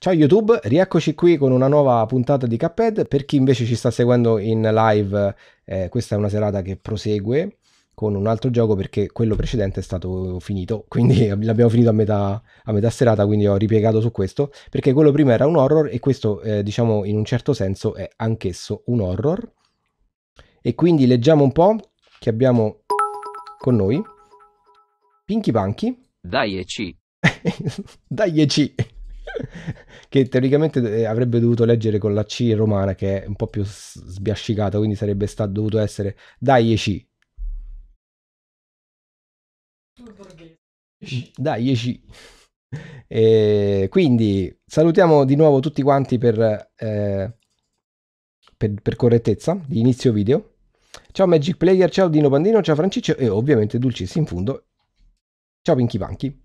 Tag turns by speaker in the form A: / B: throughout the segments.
A: Ciao YouTube, rieccoci qui con una nuova puntata di Cuphead. Per chi invece ci sta seguendo in live, eh, questa è una serata che prosegue con un altro gioco perché quello precedente è stato finito, quindi l'abbiamo finito a metà, a metà serata, quindi ho ripiegato su questo, perché quello prima era un horror e questo, eh, diciamo, in un certo senso è anch'esso un horror. E quindi leggiamo un po' che abbiamo con noi. Pinky Punky.
B: Dai e C.
A: Dai e C. che teoricamente eh, avrebbe dovuto leggere con la C romana che è un po' più sbiascicata, quindi sarebbe stato dovuto essere Dai C. Dai C. E quindi salutiamo di nuovo tutti quanti per, eh, per, per correttezza di inizio video. Ciao Magic Player, ciao Dino Pandino, ciao Franciccio e ovviamente Dulcis in fondo. Ciao Pinky Punky.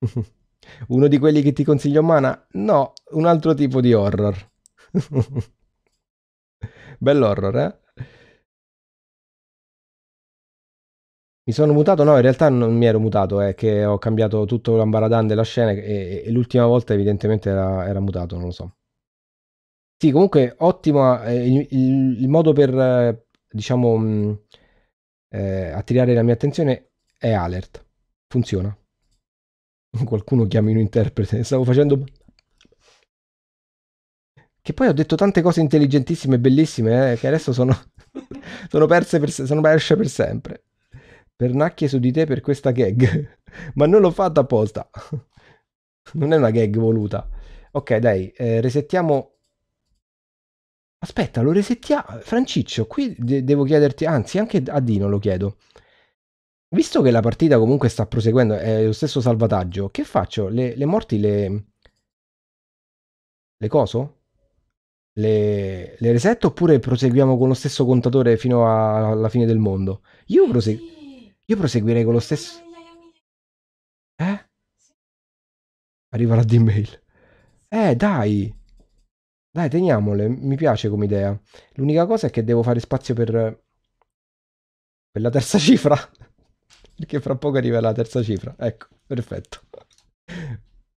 A: Uno di quelli che ti consiglio Mana? No, un altro tipo di horror. Bell'horror, eh? Mi sono mutato? No, in realtà non mi ero mutato, è che ho cambiato tutto l'ambaradan della scena e, e l'ultima volta evidentemente era, era, mutato, non lo so. Sì, comunque ottimo eh, il, il, il, modo per, eh, diciamo, mh, mm, eh, attirare la mia attenzione è alert. Funziona. Qualcuno chiami un interprete. Stavo facendo... Che poi ho detto tante cose intelligentissime e bellissime, eh, che adesso sono, sono perse per, sono perse per sempre. Pernacchie su di te per questa gag. Ma non l'ho fatta apposta. non è una gag voluta. Ok, dai, eh, resettiamo... Aspetta, lo resettiamo. Franciccio, qui de- devo chiederti, anzi, anche a Dino lo chiedo. Visto che la partita comunque sta proseguendo, è lo stesso salvataggio, che faccio? Le, le morti le... Le coso? Le, le resetto oppure proseguiamo con lo stesso contatore fino a, alla fine del mondo? Io, prosegu... Io proseguirei con lo stesso... Eh? Arriva la D-mail. Eh, dai! Dai, teniamole, mi piace come idea. L'unica cosa è che devo fare spazio per... per la terza cifra. Perché fra poco arriva la terza cifra. Ecco, perfetto.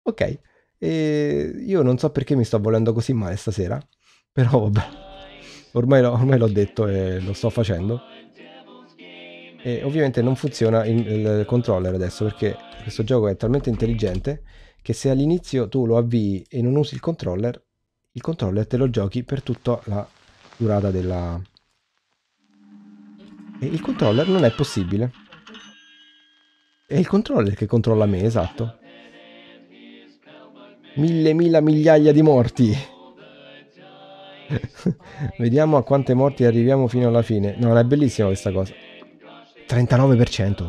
A: ok. E io non so perché mi sto volendo così male stasera. Però vabbè. Ormai, ormai l'ho detto e lo sto facendo. E ovviamente non funziona il, il controller adesso perché questo gioco è talmente intelligente che se all'inizio tu lo avvii e non usi il controller, il controller te lo giochi per tutta la durata della... E il controller non è possibile. È il controller che controlla me, esatto. Mille, mila, migliaia di morti. Vediamo a quante morti arriviamo fino alla fine. No, è bellissima questa cosa. 39%.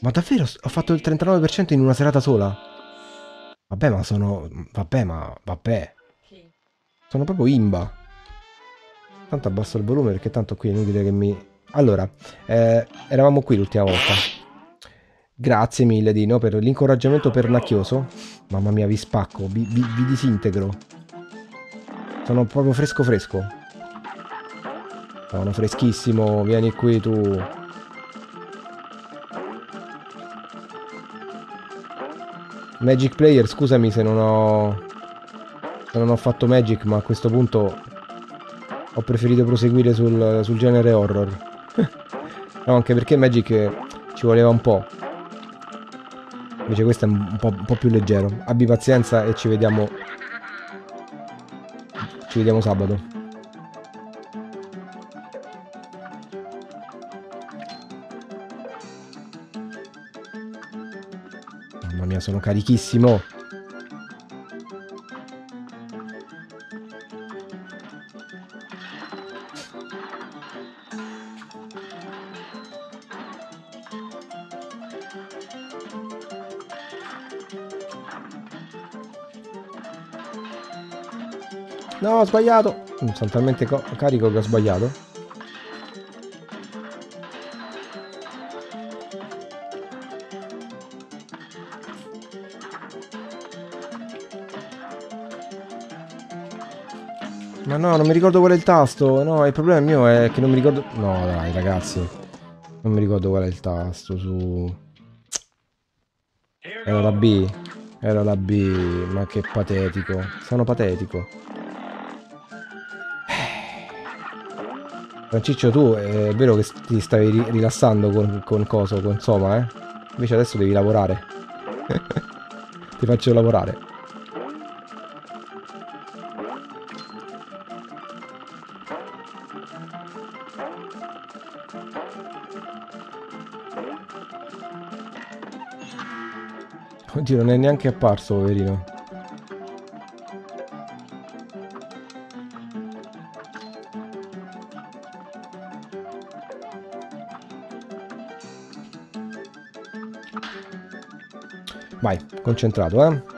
A: Ma davvero ho fatto il 39% in una serata sola? Vabbè, ma sono... Vabbè, ma... Vabbè. Sono proprio imba. Tanto abbasso il volume perché tanto qui è inutile che mi... Allora, eh, eravamo qui l'ultima volta. Grazie mille Dino per l'incoraggiamento pernacchioso. Mamma mia, vi spacco, vi, vi, vi disintegro. Sono proprio fresco fresco. Sono freschissimo, vieni qui tu. Magic Player, scusami se non ho... Se non ho fatto Magic, ma a questo punto ho preferito proseguire sul, sul genere horror. no, anche perché Magic ci voleva un po'. Invece questo è un po', un po', più leggero. Abbi pazienza e ci vediamo. Ci vediamo sabato. Mamma mia, sono carichissimo. Ho sbagliato. Mm, sono talmente carico che ho sbagliato. Ma no, non mi ricordo qual è il tasto. No, il problema mio è che non mi ricordo... No, dai, ragazzi. Non mi ricordo qual è il tasto su... Era la B. Era la B, ma che patetico. Sono patetico. Franciccio, tu è vero che ti stavi rilassando con, con coso, con Soma, eh? Invece adesso devi lavorare. ti faccio lavorare. Oddio, non è neanche apparso, poverino. Vai, concentrato, eh.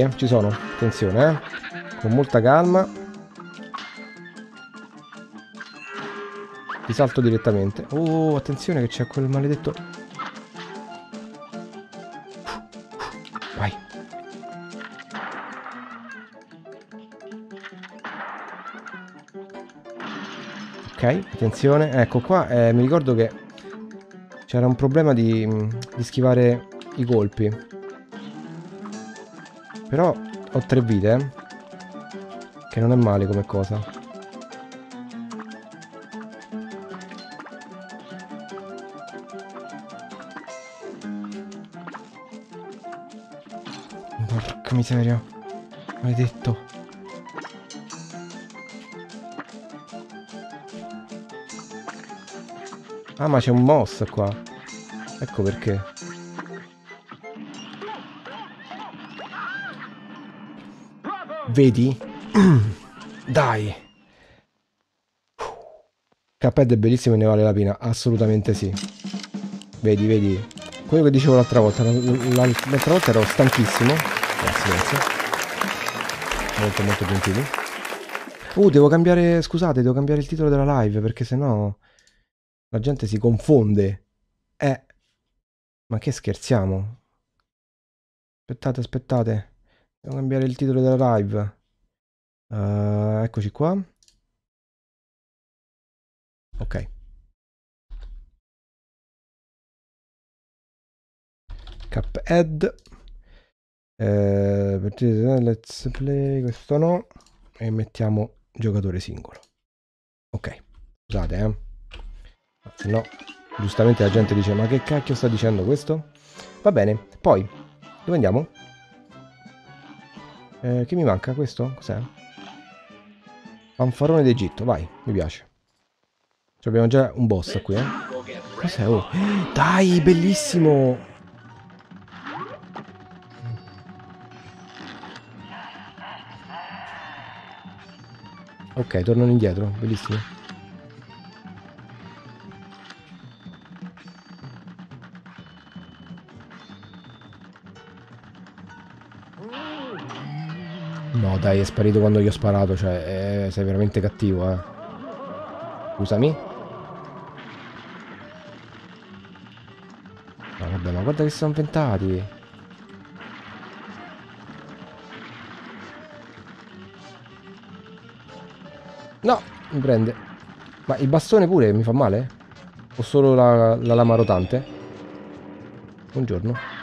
A: Eh, ci sono. Attenzione, eh. Con molta calma. Ti salto direttamente. Oh, attenzione che c'è quel maledetto... Vai. Ok, attenzione. Ecco qua, eh, mi ricordo che c'era un problema di, di schivare i colpi. Però ho tre vite, eh? Che non è male come cosa. Porca miseria. Maledetto. Ah, ma c'è un moss qua. Ecco perché. Vedi? Dai. Cuphead è bellissimo e ne vale la pena. Assolutamente sì. Vedi, vedi. Quello che dicevo l'altra volta. L'altra volta ero stanchissimo. Grazie, grazie. Molto, molto gentili. Uh, devo cambiare... Scusate, devo cambiare il titolo della live perché sennò la gente si confonde. Eh. Ma che scherziamo? Aspettate, aspettate. Devo cambiare il titolo della live. Uh, eccoci qua. Ok. Cuphead. Eh, let's play, questo no. E mettiamo giocatore singolo. Ok. Scusate, eh. Se no, giustamente la gente dice, ma che cacchio sta dicendo questo? Va bene. Poi, dove andiamo? Eh, che mi manca questo? Cos'è? Fanfarone d'Egitto, vai, mi piace. Cioè abbiamo già un boss qui, eh. Cos'è? Oh. Dai, bellissimo! Ok, tornano indietro, bellissimo. Dai, è sparito quando gli ho sparato, cioè, eh, sei veramente cattivo, eh. Scusami. No, vabbè, ma guarda che sono inventati. No, mi prende. Ma il bastone pure mi fa male? O solo la, la lama rotante? Buongiorno.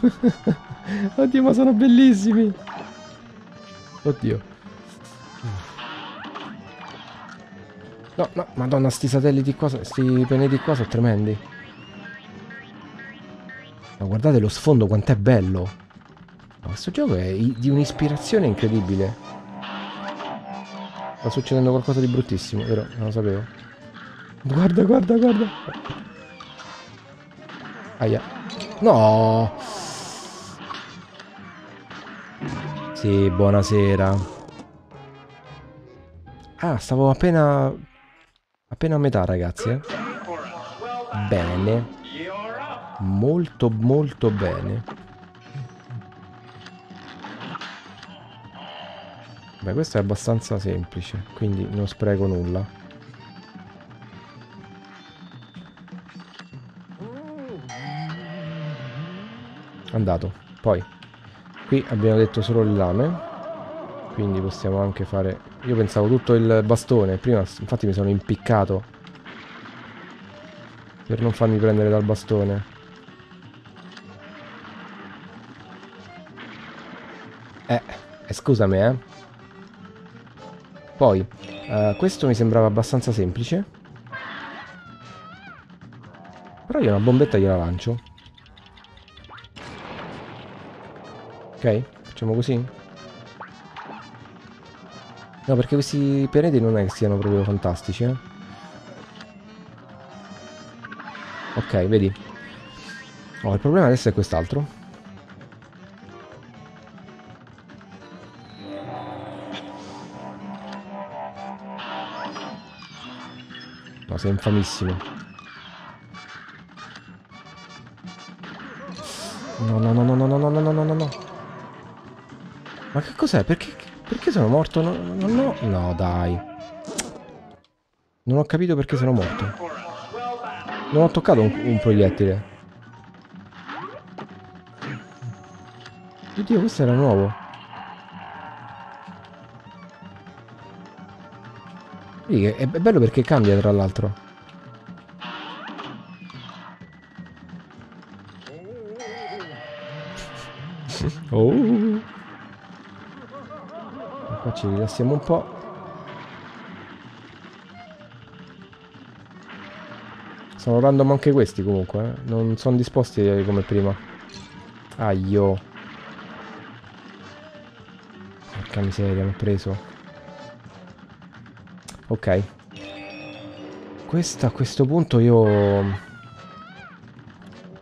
A: Oddio, ma sono bellissimi. Oddio. No, no, madonna, sti satelliti qua, sti pianeti qua sono tremendi. Ma guardate lo sfondo quanto è bello. Ma questo gioco è di un'ispirazione incredibile. Sta succedendo qualcosa di bruttissimo, vero? Non lo sapevo. Guarda, guarda, guarda. Aia. No! Sì, buonasera. Ah, stavo appena... Appena a metà, ragazzi, eh. Bene. Molto, molto bene. Beh, questo è abbastanza semplice, quindi non spreco nulla. Andato. Poi, qui abbiamo detto solo il lame. Quindi possiamo anche fare... Io pensavo tutto il bastone. Prima, infatti, mi sono impiccato. Per non farmi prendere dal bastone. Eh, eh scusami, eh. Poi, uh, questo mi sembrava abbastanza semplice. Però io una bombetta gliela lancio. Ok, facciamo così. No, perché questi pianeti non è che siano proprio fantastici, eh. Ok, vedi. Oh, il problema adesso è quest'altro. sei infamissimo. No, no, no, no, no, no, no, no, no, no, no. Ma che cos'è? Perché, perché sono morto? No, no, no, no, dai. Non ho capito perché sono morto. Non ho toccato un, un proiettile. Oddio, questo era nuovo. è bello perché cambia tra l'altro. oh. Qua ci rilassiamo un po'. Sono random anche questi comunque, eh? non sono disposti come prima. Aio. Porca miseria, mi ha preso. Ok. Questo a questo punto io...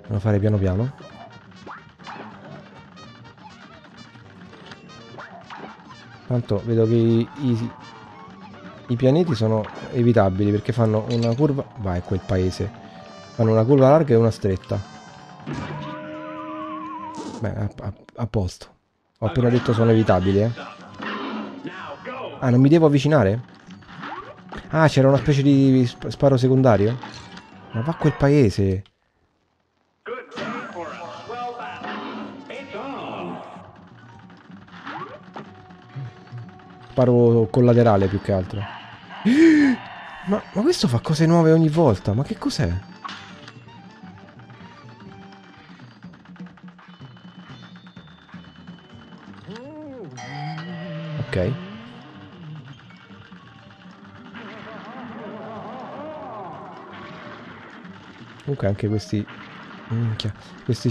A: Devo fare piano piano. Tanto vedo che i, i, i pianeti sono evitabili perché fanno una curva... Vai, quel paese. Fanno una curva larga e una stretta. Beh, a, a, a posto. Ho appena detto sono evitabili, eh. Ah, non mi devo avvicinare? Ah, c'era una specie di sparo secondario? Ma va a quel paese. Sparo collaterale più che altro. Ma, ma questo fa cose nuove ogni volta. Ma che cos'è? Ok. Comunque anche questi... Minchia. Questi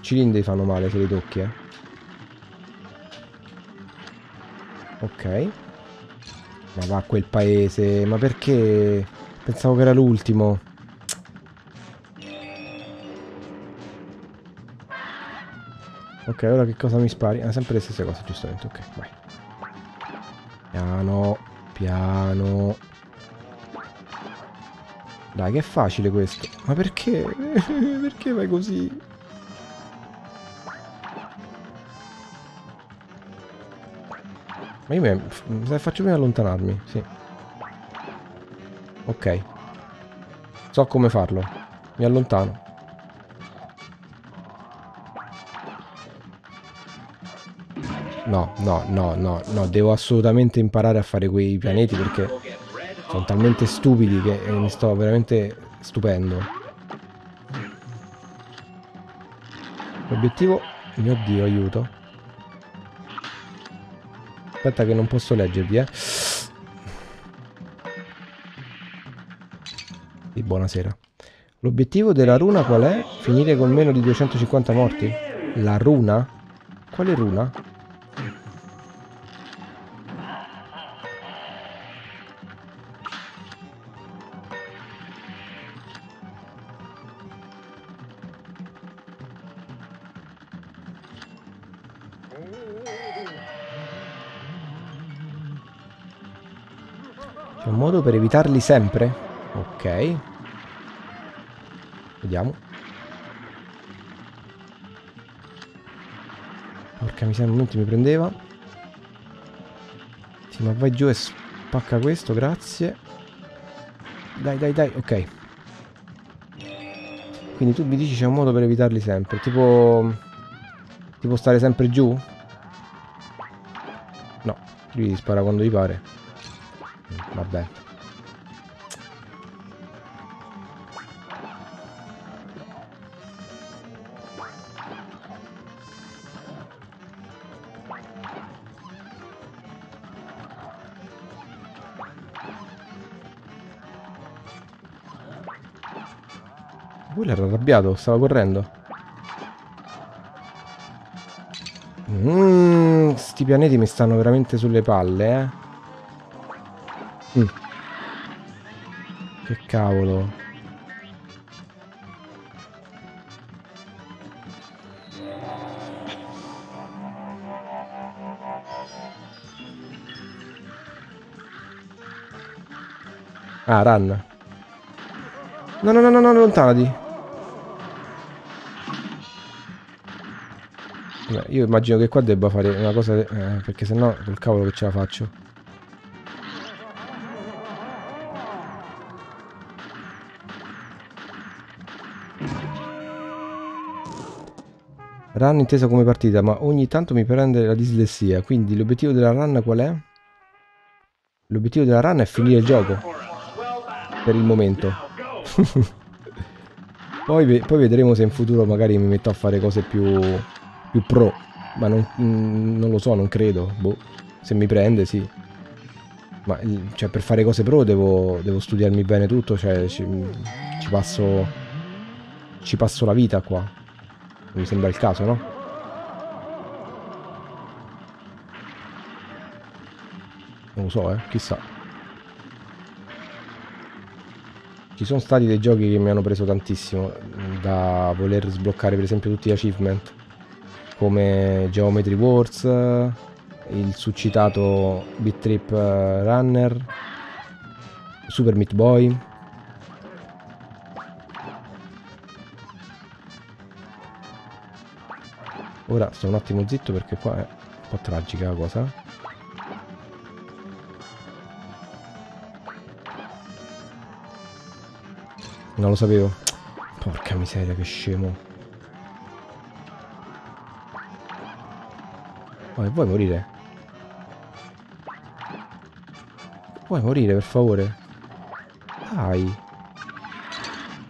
A: cilindri fanno male se li tocchi, eh. Ok. Ma va a quel paese. Ma perché? Pensavo che era l'ultimo. Ok, ora che cosa mi spari? Ah, sempre le stesse cose, giustamente. Ok, vai. Piano, piano. Dai, che è facile questo. Ma perché? perché vai così? Ma io mi... Faccio prima allontanarmi, sì. Ok. So come farlo. Mi allontano. No, no, no, no, no. Devo assolutamente imparare a fare quei pianeti perché sono talmente stupidi che mi sto veramente stupendo. L'obiettivo... Mio Dio, aiuto. Aspetta che non posso leggervi, eh. Sì, buonasera. L'obiettivo della runa qual è? Finire con meno di 250 morti? La runa? Quale runa? Modo per evitarli sempre? Ok. Vediamo. Porca miseria, un momento mi prendeva. Sì, ma vai giù e spacca questo, grazie. Dai, dai, dai, ok. Quindi tu mi dici c'è un modo per evitarli sempre. Tipo... Tipo stare sempre giù? No, lui spara quando gli pare. Vabbè. Arrabbiato, stava correndo. Mmm, sti pianeti mi stanno veramente sulle palle, eh. Mm. Che cavolo. Ah, run. No, no, no, no, no, allontanati. Io immagino che qua debba fare una cosa... Eh, perché sennò col cavolo che ce la faccio. Run intesa come partita, ma ogni tanto mi prende la dislessia. Quindi l'obiettivo della run qual è? L'obiettivo della run è finire il gioco. Per il momento. poi, poi, vedremo se in futuro magari mi metto a fare cose più, più pro. Ma non, mm, non, lo so, non credo. Boh. Se mi prende, sì. Ma cioè, per fare cose pro devo, devo studiarmi bene tutto. Cioè, ci, ci passo. Ci passo la vita qua. Mi sembra il caso, no? Non lo so, eh, chissà. Ci sono stati dei giochi che mi hanno preso tantissimo da voler sbloccare per esempio tutti gli achievement come Geometry Wars, il succitato Beat Trip Runner, Super Meat Boy Ora sto un attimo zitto perché qua è un po' tragica la cosa. Non lo sapevo. Porca miseria, che scemo. Oh, vuoi morire? Vuoi morire, per favore? Dai.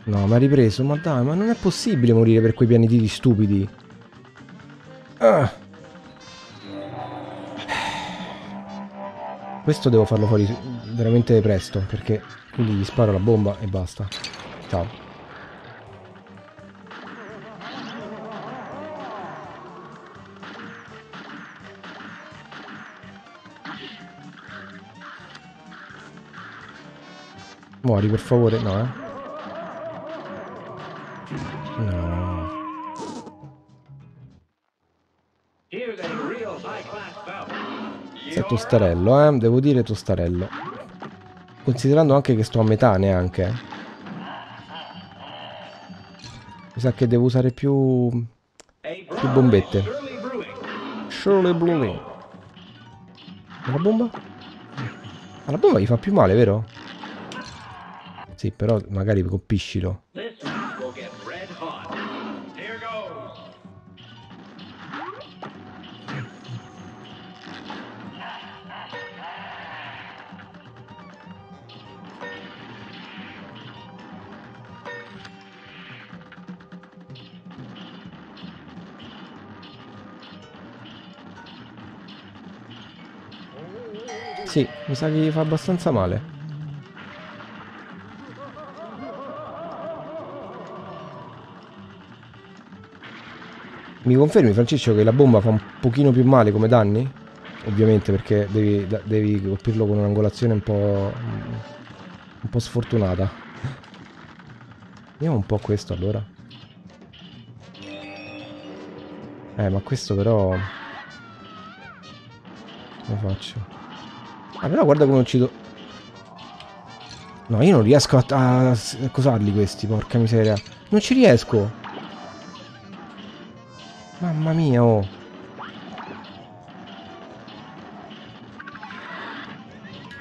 A: No, mi ha ripreso, ma dai, ma non è possibile morire per quei pianeti stupidi. Ah. Questo devo farlo fuori veramente presto, perché quindi gli sparo la bomba e basta. Ciao. Muori per favore, no eh. tostarello, eh. Devo dire tostarello. Considerando anche che sto a metà neanche. Mi sa che devo usare più... più bombette. Shirley Brewing. La bomba? Ah, la bomba gli fa più male, vero? Sì, però magari colpiscilo. Sì, mi sa che gli fa abbastanza male. Mi confermi, Francesco, che la bomba fa un pochino più male come danni? Ovviamente, perché devi, devi colpirlo con un'angolazione un po'... un po' sfortunata. Vediamo un po' questo allora. Eh, ma questo però... Come faccio? Ah, però guarda come uccido... No, io non riesco a, a, a cosarli questi, porca miseria. Non ci riesco. Mamma mia, oh.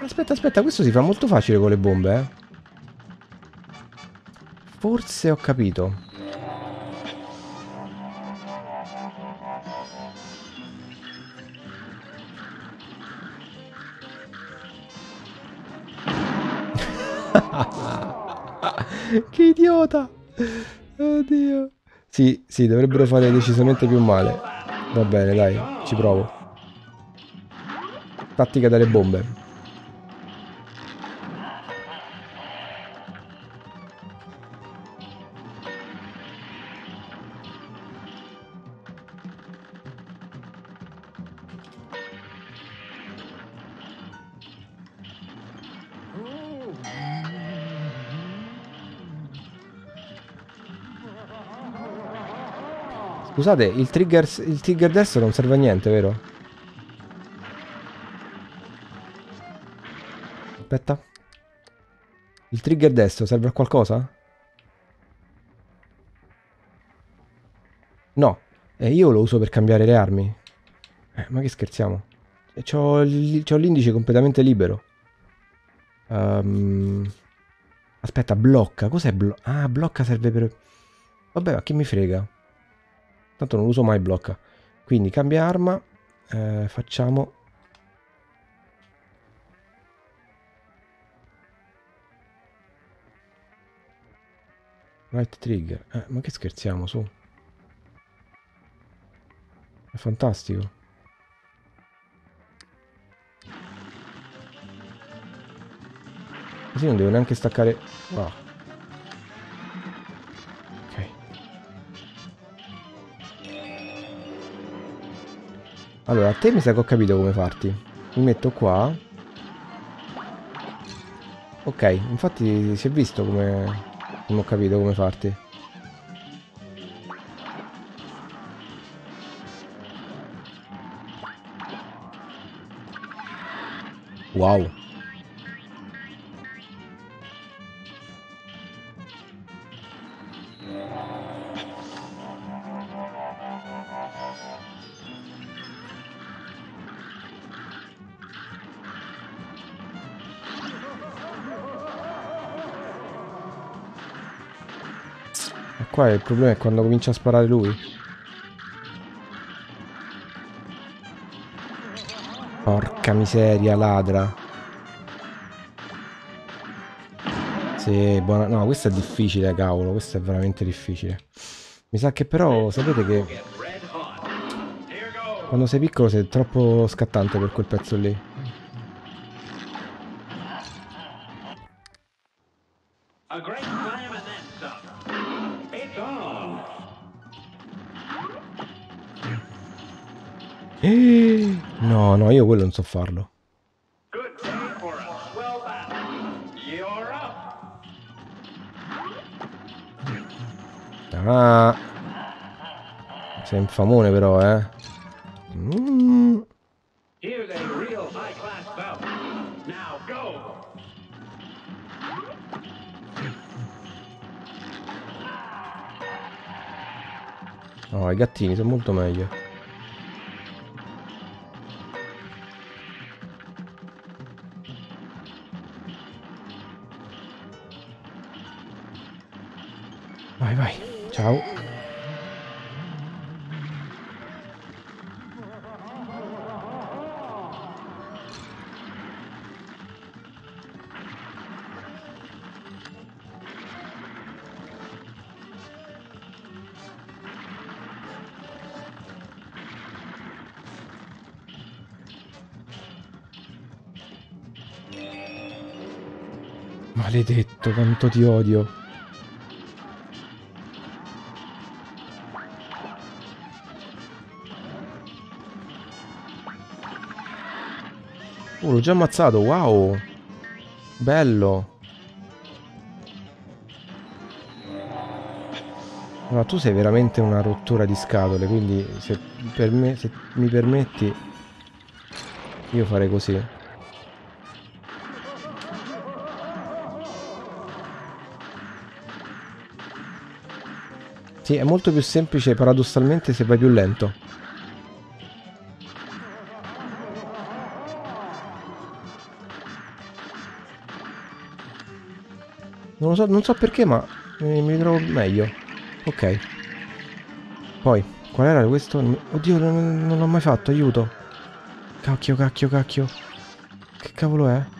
A: Aspetta, aspetta, questo si fa molto facile con le bombe, eh. Forse ho capito. che idiota! Oddio. Sì, sì, dovrebbero fare decisamente più male. Va bene, dai, ci provo. Tattica delle bombe. Scusate, il trigger, il trigger destro non serve a niente, vero? Aspetta. Il trigger destro serve a qualcosa? No. E io lo uso per cambiare le armi. Eh, ma che scherziamo? C'ho l'indice completamente libero. Um... Aspetta, blocca. Cos'è blocca? Ah, blocca serve per... Vabbè, ma che mi frega? Tanto non uso mai blocca. Quindi cambia arma. Eh, facciamo... Right trigger. Eh, ma che scherziamo su? È fantastico. Così non devo neanche staccare... Oh. Allora, a te mi sa che ho capito come farti. Mi metto qua. Ok, infatti si è visto come, come ho capito come farti. Wow. Qua il problema è quando comincia a sparare lui. Porca miseria, ladra. Sì, buona... No, questo è difficile, cavolo. Questo è veramente difficile. Mi sa che però, sapete che... Quando sei piccolo sei troppo scattante per quel pezzo lì. Io quello non so farlo. Ah. Sei infamone però, eh. Mm. No, i gattini sono molto meglio. Maledetto, quanto ti odio. Oh, l'ho già ammazzato, wow. Bello. Allora, tu sei veramente una rottura di scatole, quindi se, per me, se mi permetti, io farei così. Sì, è molto più semplice paradossalmente se vai più lento. Non lo so, non so perché, ma mi, mi trovo meglio. Ok. Poi, qual era questo? Oddio, non, non l'ho mai fatto, aiuto. Cacchio, cacchio, cacchio. Che cavolo è?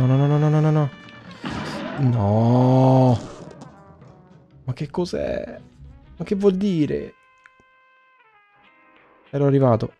A: No, no, no, no, no, no, no, no. No. Ma che cos'è? Ma che vuol dire? Ero arrivato.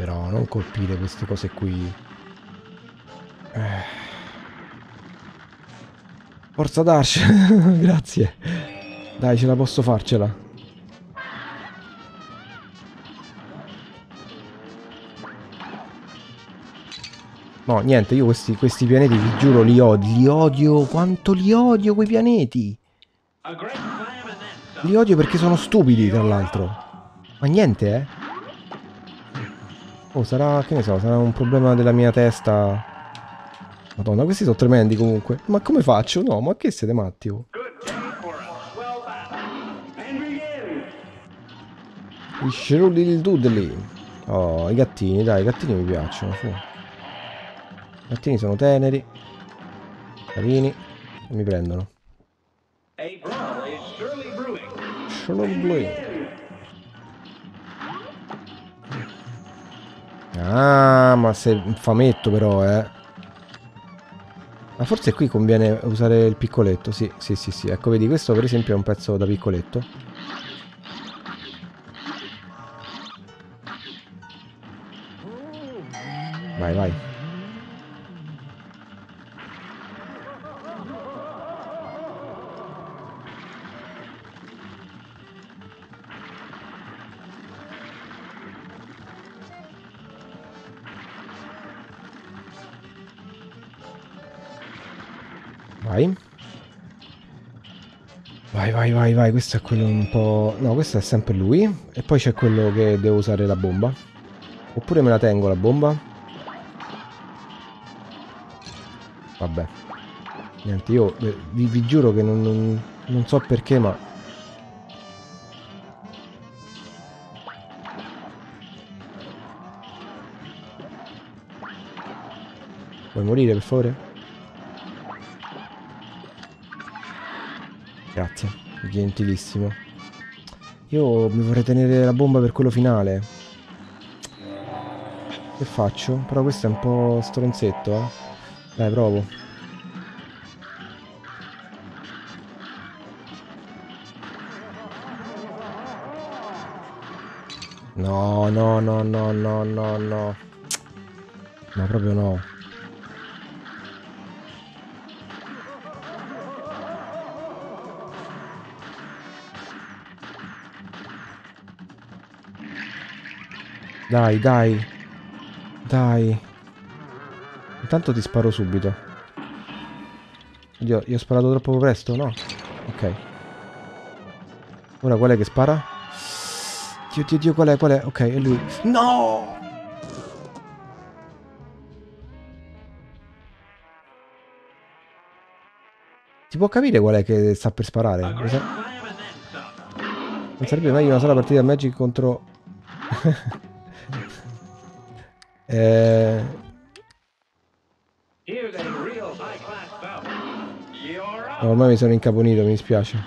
A: Però, non colpire queste cose qui. Eh. Forza Dash, grazie. Dai, ce la posso farcela. No, niente, io questi, questi pianeti vi giuro li odio, li odio, quanto li odio quei pianeti. Li odio perché sono stupidi, tra l'altro. Ma niente, eh. Oh, sarà, che ne so, sarà un problema della mia testa. Madonna, questi sono tremendi comunque. Ma come faccio? No, ma che siete matti? Oh? I Shrulil Doodly. Oh, i gattini, dai, i gattini mi piacciono. Fu. I gattini sono teneri. Carini. E mi prendono. Shirley Brewing. Ah, ma sei fametto però, eh. Ma forse qui conviene usare il piccoletto. Sì, sì, sì, sì. Ecco, vedi, questo per esempio è un pezzo da piccoletto. Vai. Vai. Vai, vai, vai. Questo è quello un po'... No, questo è sempre lui. E poi c'è quello che devo usare la bomba. Oppure me la tengo la bomba. Vabbè. Niente, io eh, vi, vi giuro che non, non, non so perché, ma... Vuoi morire, per favore? Grazie, gentilissimo. Io mi vorrei tenere la bomba per quello finale. Che faccio? Però questo è un po' stronzetto, eh. Dai, provo. No, no, no, no, no, no, no. Ma proprio no. Dai, dai. Dai. Intanto ti sparo subito. Io, io ho sparato troppo presto, no? Ok. Ora qual è che spara? Dio, Dio, Dio, qual è, qual è? Ok, è lui. No! Si può capire qual è che sta per sparare? Non sarebbe meglio una sola partita Magic contro... Eh... ormai mi sono incaponito, mi dispiace.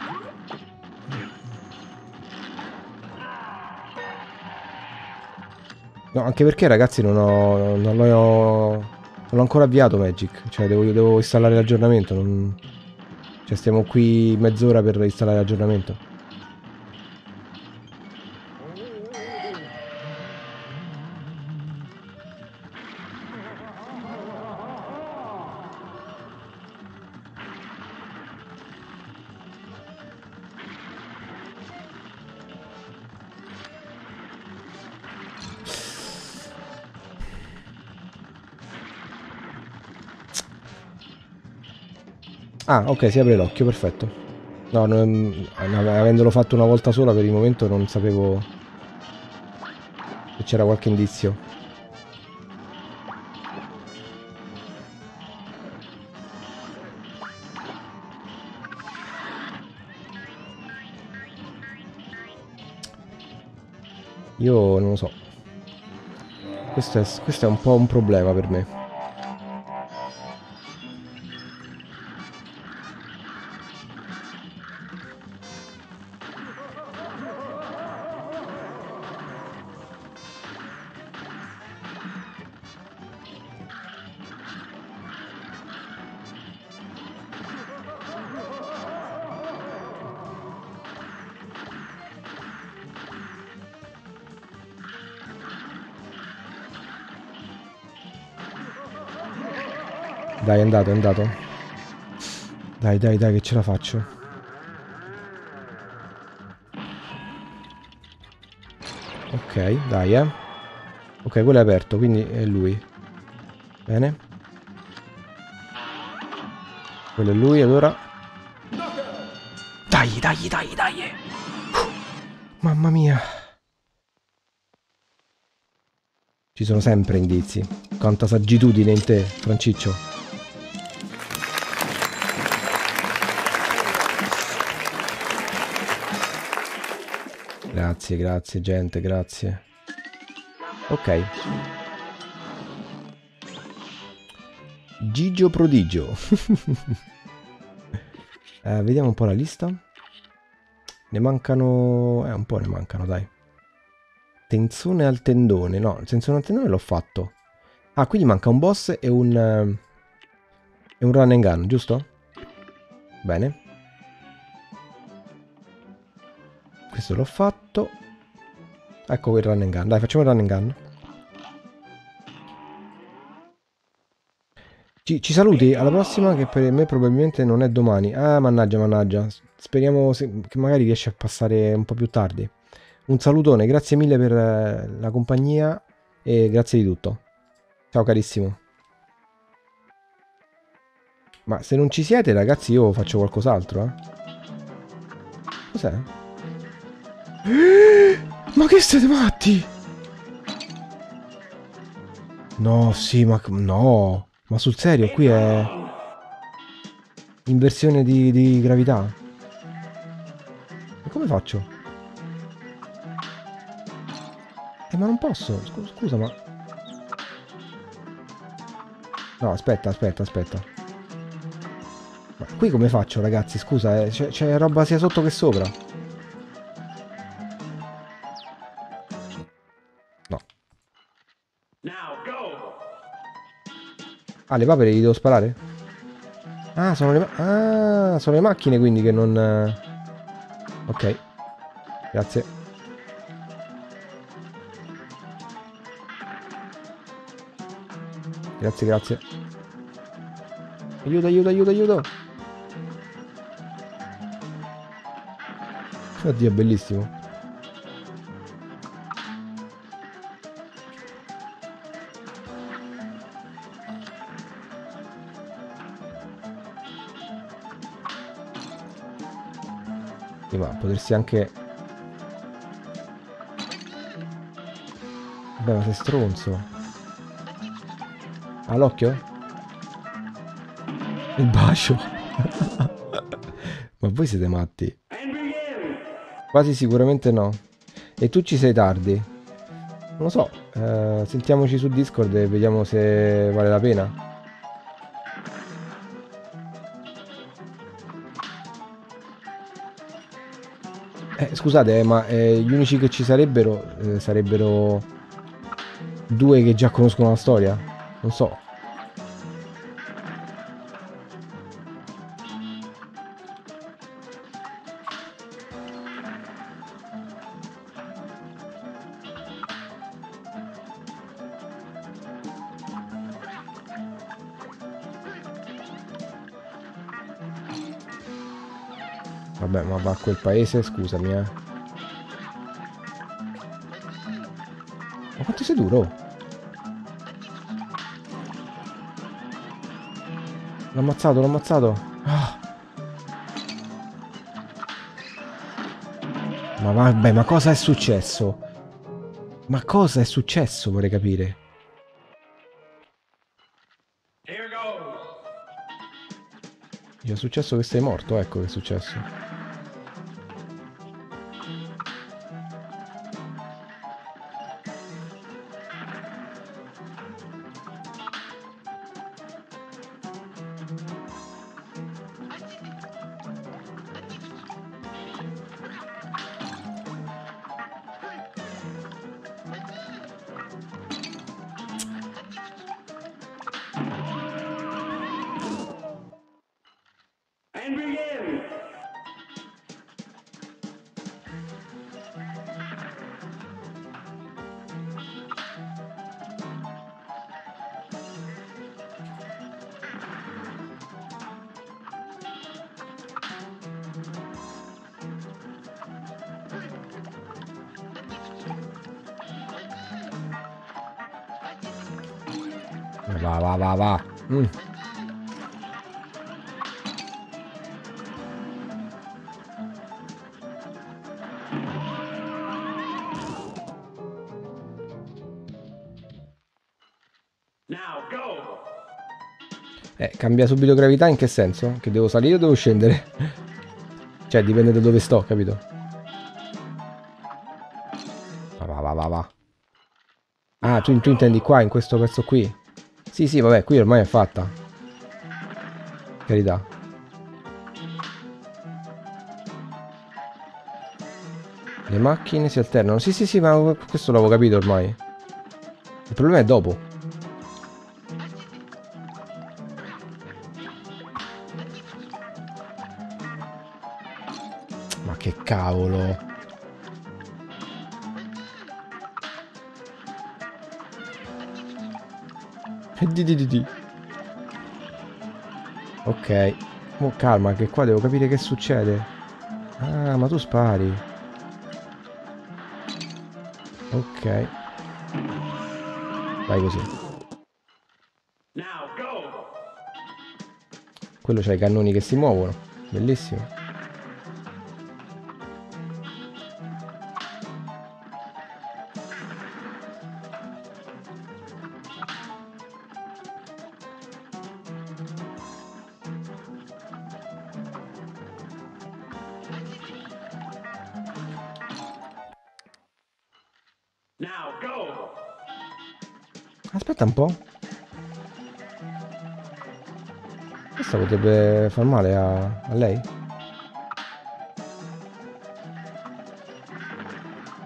A: No, anche perché ragazzi non ho... non l'ho... non l'ho ancora avviato Magic. Cioè devo, devo installare l'aggiornamento. Non... Cioè stiamo qui mezz'ora per installare l'aggiornamento. Ah, ok, si apre l'occhio, perfetto. No, non, avendolo fatto una volta sola per il momento non sapevo se c'era qualche indizio. Io non lo so. Questo è, questo è un po' un problema per me. Andato, è andato. Dai, dai, dai, che ce la faccio. Ok, dai, eh. Ok, quello è aperto, quindi è lui. Bene. Quello è lui, allora... Dai, dai, dai, dai. Mamma mia. Ci sono sempre indizi. Quanta saggitudine in te, Franciccio. Grazie, grazie gente, grazie. Ok. Gigio prodigio. eh, vediamo un po' la lista. Ne mancano... Eh, un po' ne mancano, dai. Tenzone al tendone. No, il tenzone al tendone l'ho fatto. Ah, quindi manca un boss e un... Uh, e un run and gun, giusto? Bene. Questo l'ho fatto. Ecco quel run and gun. Dai, facciamo il run and gun. Ci, ci, saluti alla prossima che per me probabilmente non è domani. Ah, mannaggia, mannaggia. Speriamo se, che magari riesci a passare un po' più tardi. Un salutone, grazie mille per eh, la compagnia e grazie di tutto. Ciao carissimo. Ma se non ci siete ragazzi io faccio qualcos'altro, eh. Cos'è? Ma che siete matti? No, sì, ma... No. Ma sul serio, qui è... Inversione di, di gravità. E come faccio? Eh, ma non posso. Scusa, ma... No, aspetta, aspetta, aspetta. Ma qui come faccio, ragazzi? Scusa, eh, c'è roba sia sotto che sopra. Ah, le papere gli devo sparare? Ah, sono le, ah, sono le macchine quindi che non... Eh, ok. Grazie. Grazie, grazie. Aiuto, aiuto, aiuto, aiuto. Oddio, bellissimo. Potresti anche... Beh, ma sei stronzo. Ha l'occhio? Il bacio. ma voi siete matti. Quasi sicuramente no. E tu ci sei tardi. Non lo so. Eh, sentiamoci su Discord e vediamo se vale la pena. Eh, scusate, ma eh, gli unici che ci sarebbero eh, sarebbero due che già conoscono la storia? Non so. quel paese, scusami, eh. Ma quanto sei duro? L'ho ammazzato, l'ho ammazzato. Ah. Ma vabbè, ma cosa è successo? Ma cosa è successo, vorrei capire. Gli è successo che sei morto, ecco che è successo. Cambia subito gravità in che senso? Che devo salire o devo scendere? cioè, dipende da dove sto, capito? Va, va, va, va. Ah, tu, tu intendi qua, in questo pezzo qui? Sì, sì, vabbè, qui ormai è fatta. Carità. Le macchine si alternano. Sì, sì, sì, ma questo l'avevo capito ormai. Il problema è dopo. Cavolo. Di di di di. Ok. Oh, calma, che qua devo capire che succede. Ah, ma tu spari. Ok. Vai così. Quello c'ha i cannoni che si muovono. Bellissimo. Potrebbe far male a, a lei?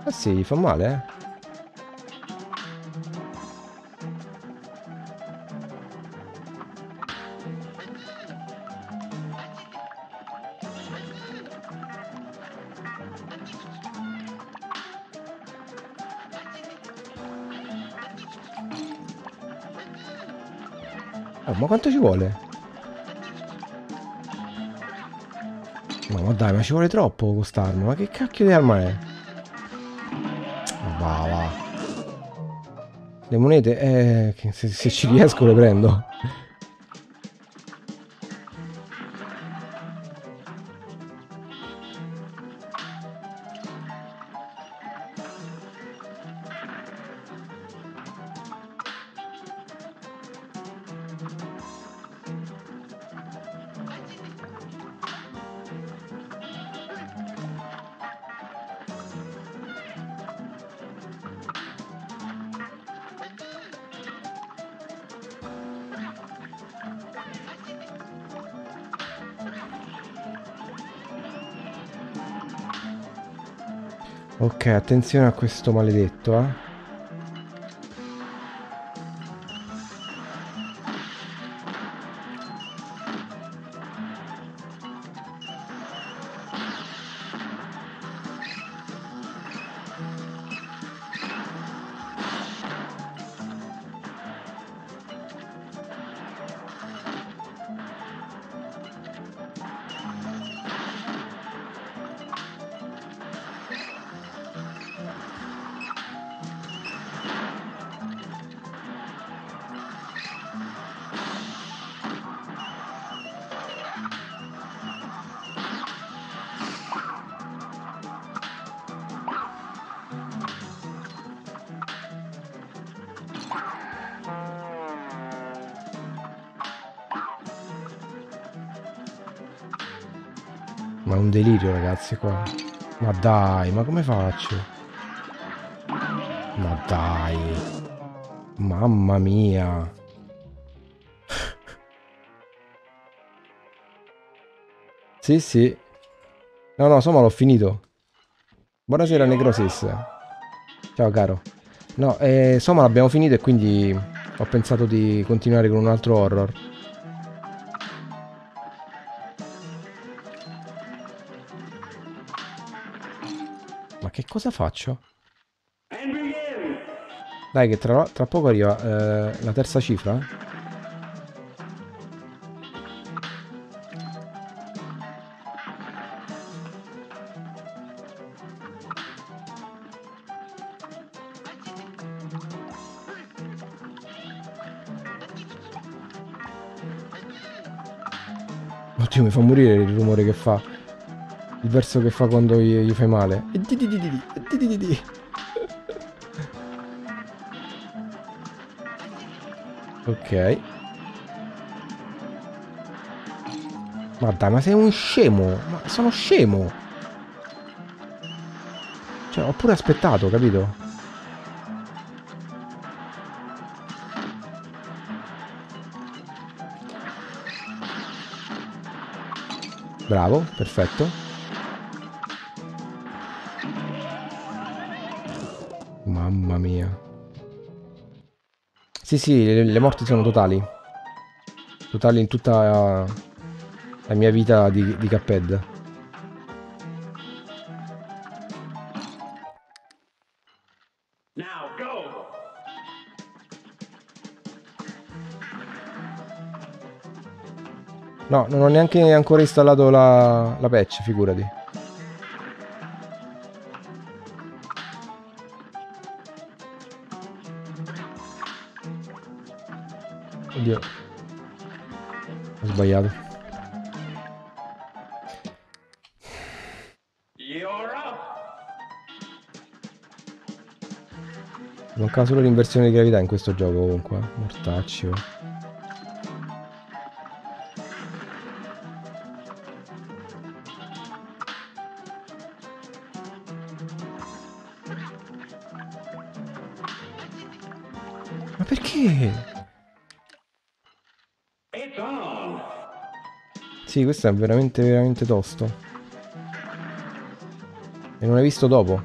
A: Eh sì, fa male, eh. Oh, ma quanto ci vuole? Ma dai, ma ci vuole troppo quest'arma. Ma che cacchio di arma è? Va, va. Le monete, eh, se, se ci riesco le prendo. Attenzione a questo maledetto, eh. Ma è un delirio ragazzi qua. Ma dai, ma come faccio? Ma dai. Mamma mia. sì, sì. No, no, insomma l'ho finito. Buonasera Necrosis. Ciao caro. No, eh, insomma l'abbiamo finito e quindi ho pensato di continuare con un altro horror. Cosa faccio? Dai che tra, tra poco arriva eh, la terza cifra. Oddio mi fa morire il rumore che fa. Il verso che fa quando gli, gli fai male. Ok. Ma dai, ma sei un scemo. Ma sono scemo. Cioè, ho pure aspettato, capito? Bravo, perfetto. Sì, sì, le, le morti sono totali. Totali in tutta la mia vita di, di Cuphead. No, non ho neanche ancora installato la, la patch, figurati. Oddio. Ho sbagliato. Manca solo l'inversione di gravità in questo gioco comunque. Mortaccio. Sì, questo è veramente, veramente tosto. E non hai visto dopo?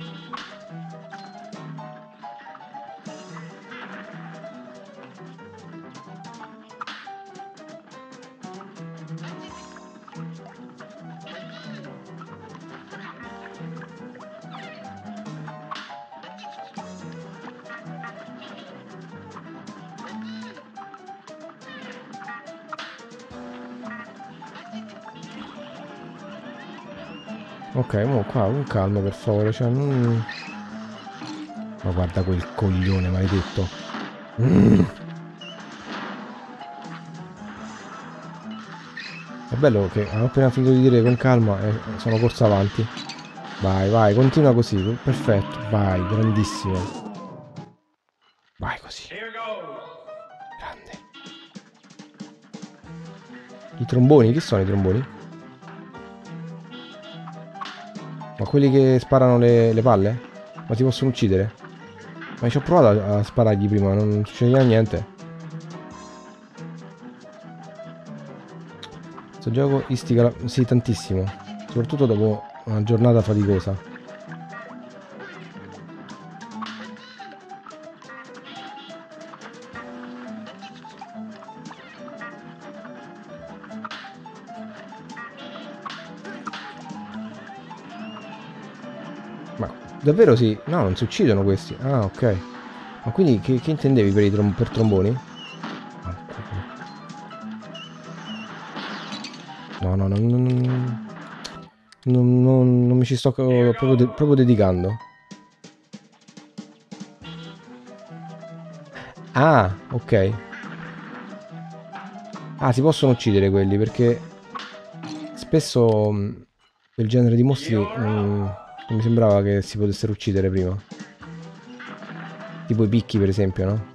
A: Con calma per favore, cioè non... Ma guarda quel coglione maledetto. Mm. È bello che ho appena finito di dire con calma e sono corso avanti. Vai, vai, continua così, perfetto, vai, grandissimo. Vai così. Grande. I tromboni, chi sono i tromboni? Quelli che sparano le, le palle? Ma ti possono uccidere? Ma ci ho provato a, a sparargli prima, non succedeva niente. Questo gioco istiga... Sì, tantissimo. Soprattutto dopo una giornata faticosa. Davvero sì? No, non si uccidono questi. Ah, ok. Ma quindi che, che intendevi per, i trom per tromboni? No, no, no, non, non, non, non mi ci sto proprio, de proprio dedicando. Ah, ok. Ah, si possono uccidere quelli perché spesso del genere di mostri... Mh, non mi sembrava che si potessero uccidere prima. Tipo i picchi, per esempio, no?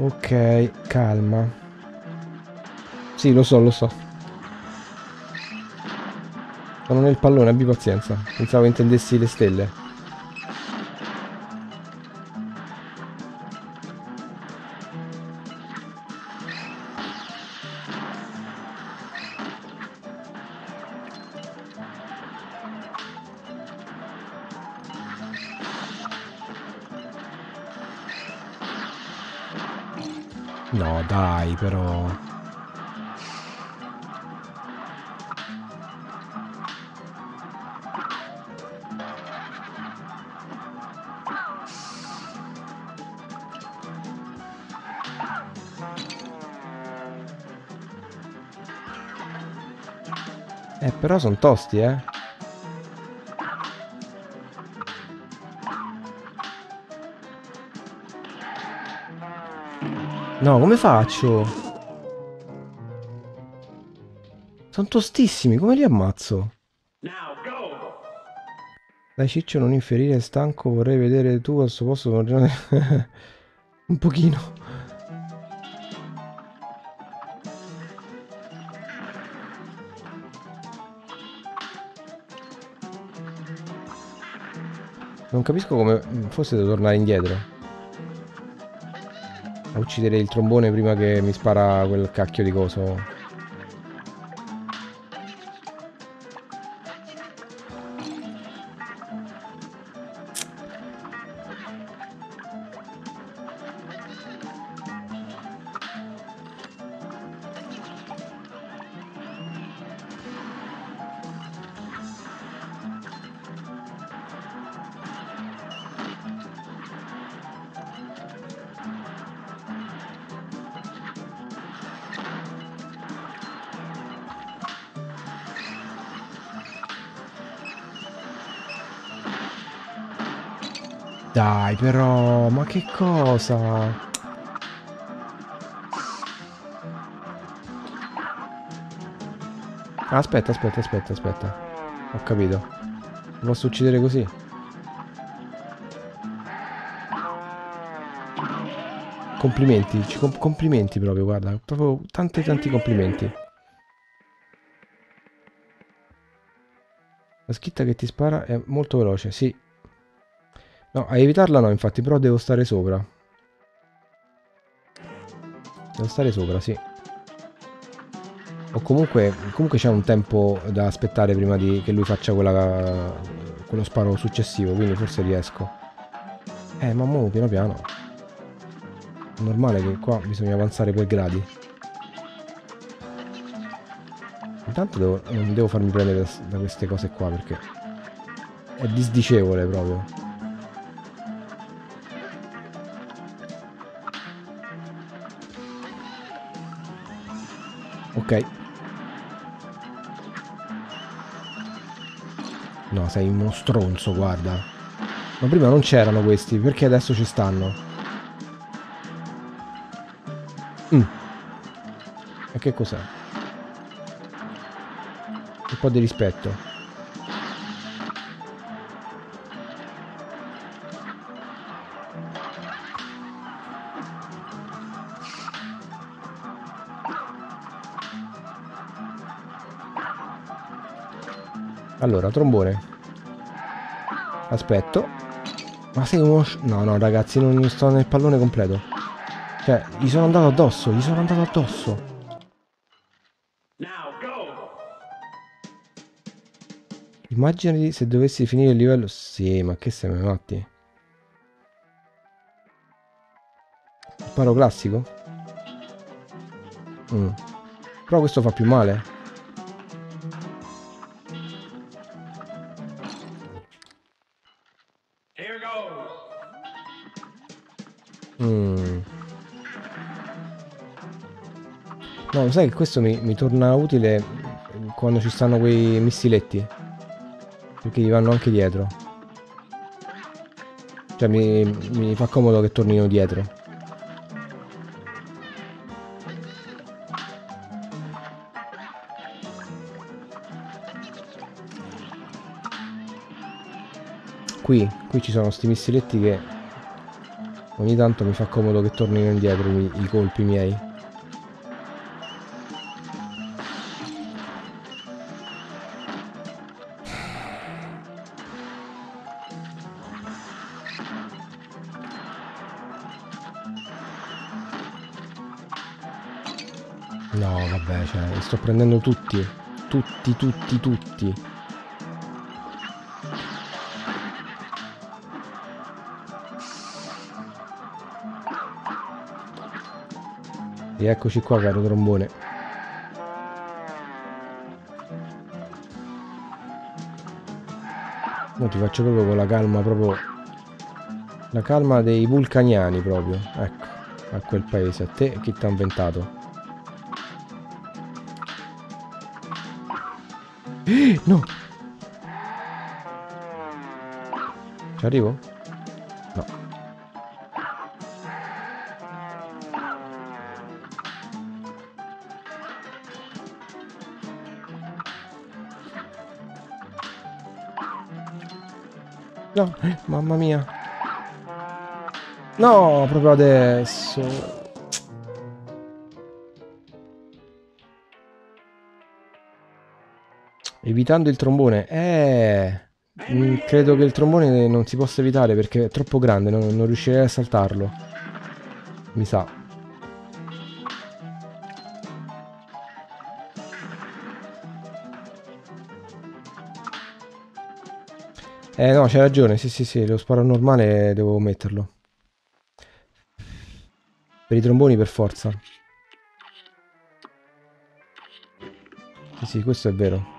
A: Ok, calma. Sì, lo so, lo so. Sono nel pallone, abbi pazienza. Pensavo intendessi le stelle. Però sono tosti, eh. No, come faccio? Sono tostissimi, come li ammazzo? Dai Ciccio, non inferire, stanco, vorrei vedere tu al suo posto un pochino. Non capisco come forse devo tornare indietro a uccidere il trombone prima che mi spara quel cacchio di coso. Però, ma che cosa? Aspetta, aspetta, aspetta, aspetta. Ho capito. Posso uccidere così? Complimenti, complimenti proprio, guarda. Proprio tanti tanti complimenti. La scritta che ti spara è molto veloce, sì. No, a evitarla no, infatti, però devo stare sopra. Devo stare sopra, sì. O comunque, comunque c'è un tempo da aspettare prima di che lui faccia quella, quello sparo successivo, quindi forse riesco. Eh, ma mo piano piano. È normale che qua bisogna avanzare per gradi. Intanto devo, non devo farmi prendere da, da queste cose qua perché è disdicevole proprio. Ok. No, sei uno stronzo, guarda. Ma prima non c'erano questi, perché adesso ci stanno? Mm. E che cos'è? Un po' di rispetto. Allora, trombone. Aspetto. Ma sei uno... No, no, ragazzi, non sto nel pallone completo. Cioè, gli sono andato addosso, gli sono andato addosso. Immaginati se dovessi finire il livello... Sì, ma che siamo matti? Sparo classico? Mm. Però questo fa più male. No, sai che questo mi, mi, torna utile quando ci stanno quei missiletti. Perché gli vanno anche dietro. Cioè mi, mi fa comodo che tornino dietro. Qui, qui ci sono questi missiletti che Ogni tanto mi fa comodo che tornino indietro i, i colpi miei. Sto prendendo tutti. Tutti, tutti, tutti. Rieccoci qua, caro trombone. No, ti faccio proprio con la calma, proprio... La calma dei vulcaniani, proprio. Ecco, a quel paese. A te chi ti ha inventato? No! Ci arrivo? No. No, mamma mia. No, proprio adesso. Evitando il trombone. Eh... Mm, credo che il trombone non si possa evitare perché è troppo grande, non, non riuscirei a saltarlo. Mi sa. Eh no, c'hai ragione, sì sì sì, lo sparo normale devo metterlo. Per i tromboni per forza. Sì sì, questo è vero.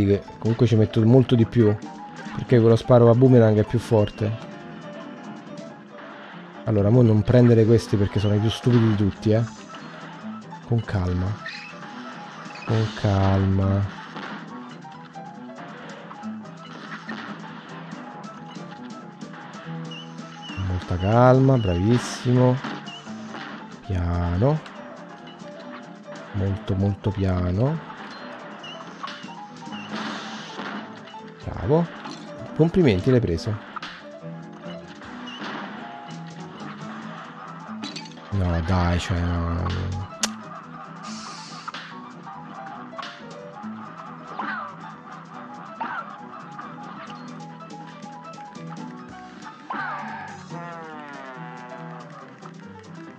A: Vedi che comunque ci metto molto di più. Perché quello sparo a boomerang è più forte. Allora, mo non prendere questi perché sono i più stupidi di tutti, eh. Con calma. Con calma. Molta calma, bravissimo. Piano. Molto molto piano. Bravo. Complimenti, l'hai preso. No, dai, cioè... No.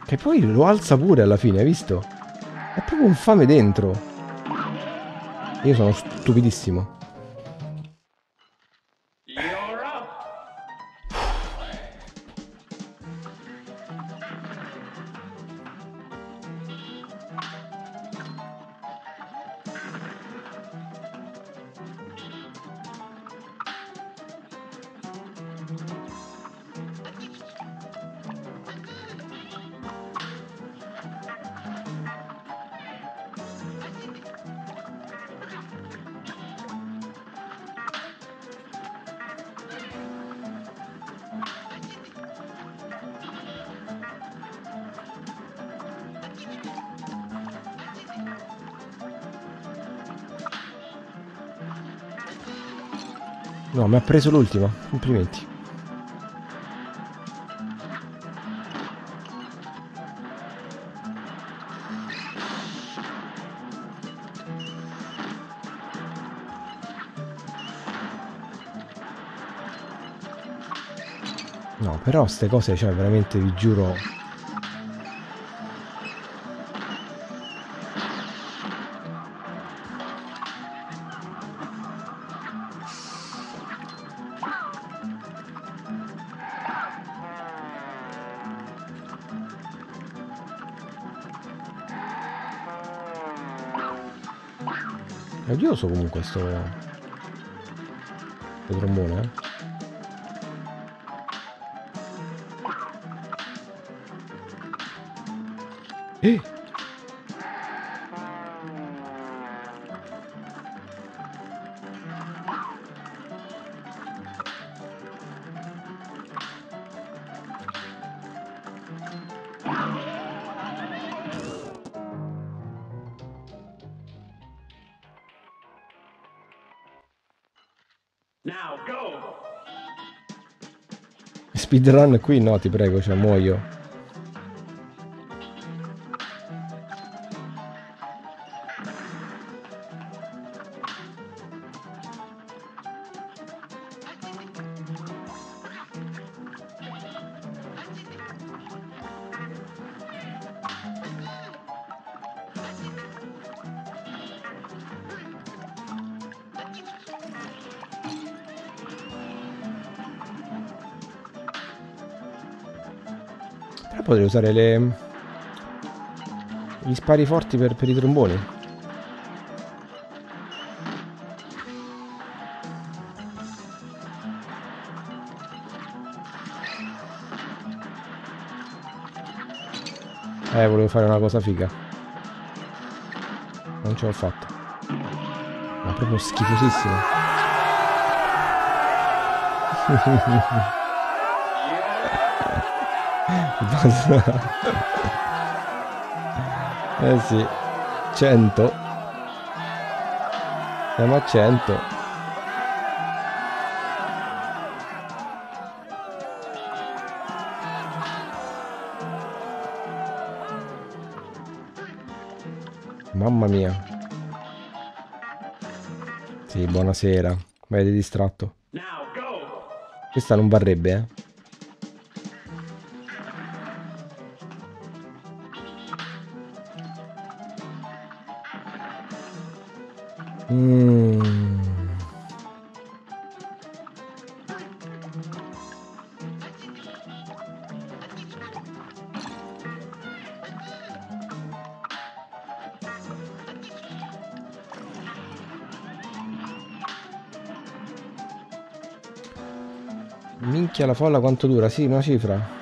A: Che poi lo alza pure alla fine, hai visto? È proprio un fame dentro. Io sono stupidissimo. Ha preso l'ultima. Complimenti. No, però queste cose, cioè, veramente vi giuro, È odioso comunque sto... Sto trombone, eh? Eh! Speedrun qui no, ti prego, cioè muoio. Usare le... gli spari forti per, per i tromboni. Eh, volevo fare una cosa figa. Non ce l'ho fatta. Ma proprio schifosissimo. eh sì 100 siamo a 100 mamma mia. Sì buonasera. Mi avete distratto questa non varrebbe eh Mm. Minchia la folla quanto dura? Sì, una cifra.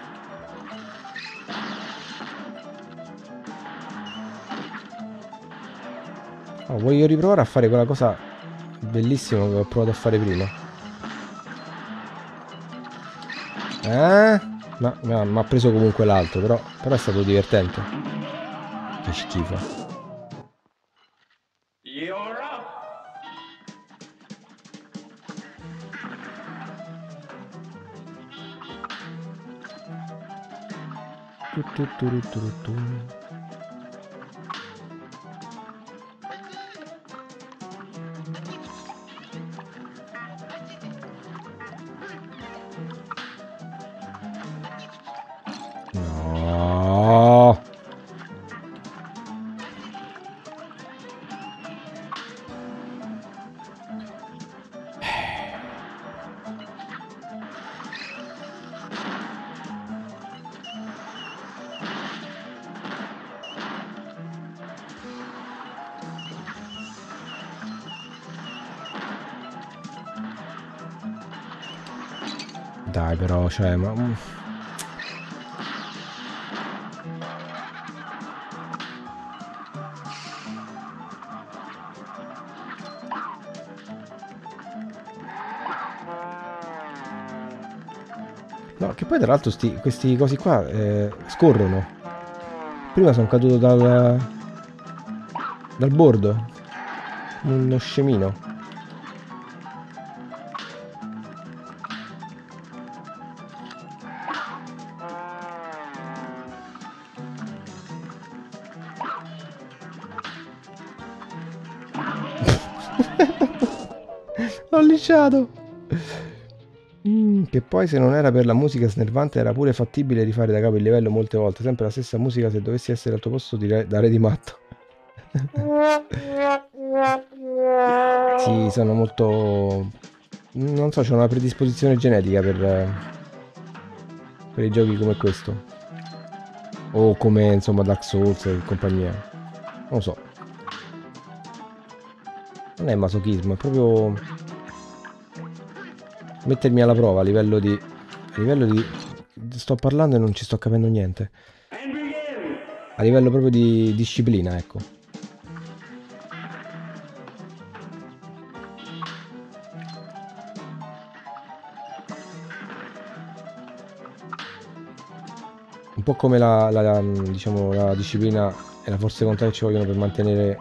A: Voglio riprovare a fare quella cosa bellissima che ho provato a fare prima. Eh? Ma mi ha preso comunque l'altro, però, però è stato divertente. Che schifo. Tu, tu, tu, Dai cioè, ma... Mm. No, che poi tra l'altro questi cosi qua eh, scorrono. Prima sono caduto dal... dal bordo. Uno scemino. L'ho lisciato. Mm, che poi se non era per la musica snervante era pure fattibile rifare da capo il livello molte volte. Sempre la stessa musica se dovessi essere al tuo posto direi dare di matto. sì, sono molto... Non so, c'è una predisposizione genetica per, per i giochi come questo. O come insomma Dark Souls e compagnia. Non lo so. Non è masochismo, è proprio mettermi alla prova a livello di... A livello di... Sto parlando e non ci sto capendo niente. A livello proprio di disciplina, ecco. Un po' come la, la, diciamo, la disciplina e la forza di volontà che ci vogliono per mantenere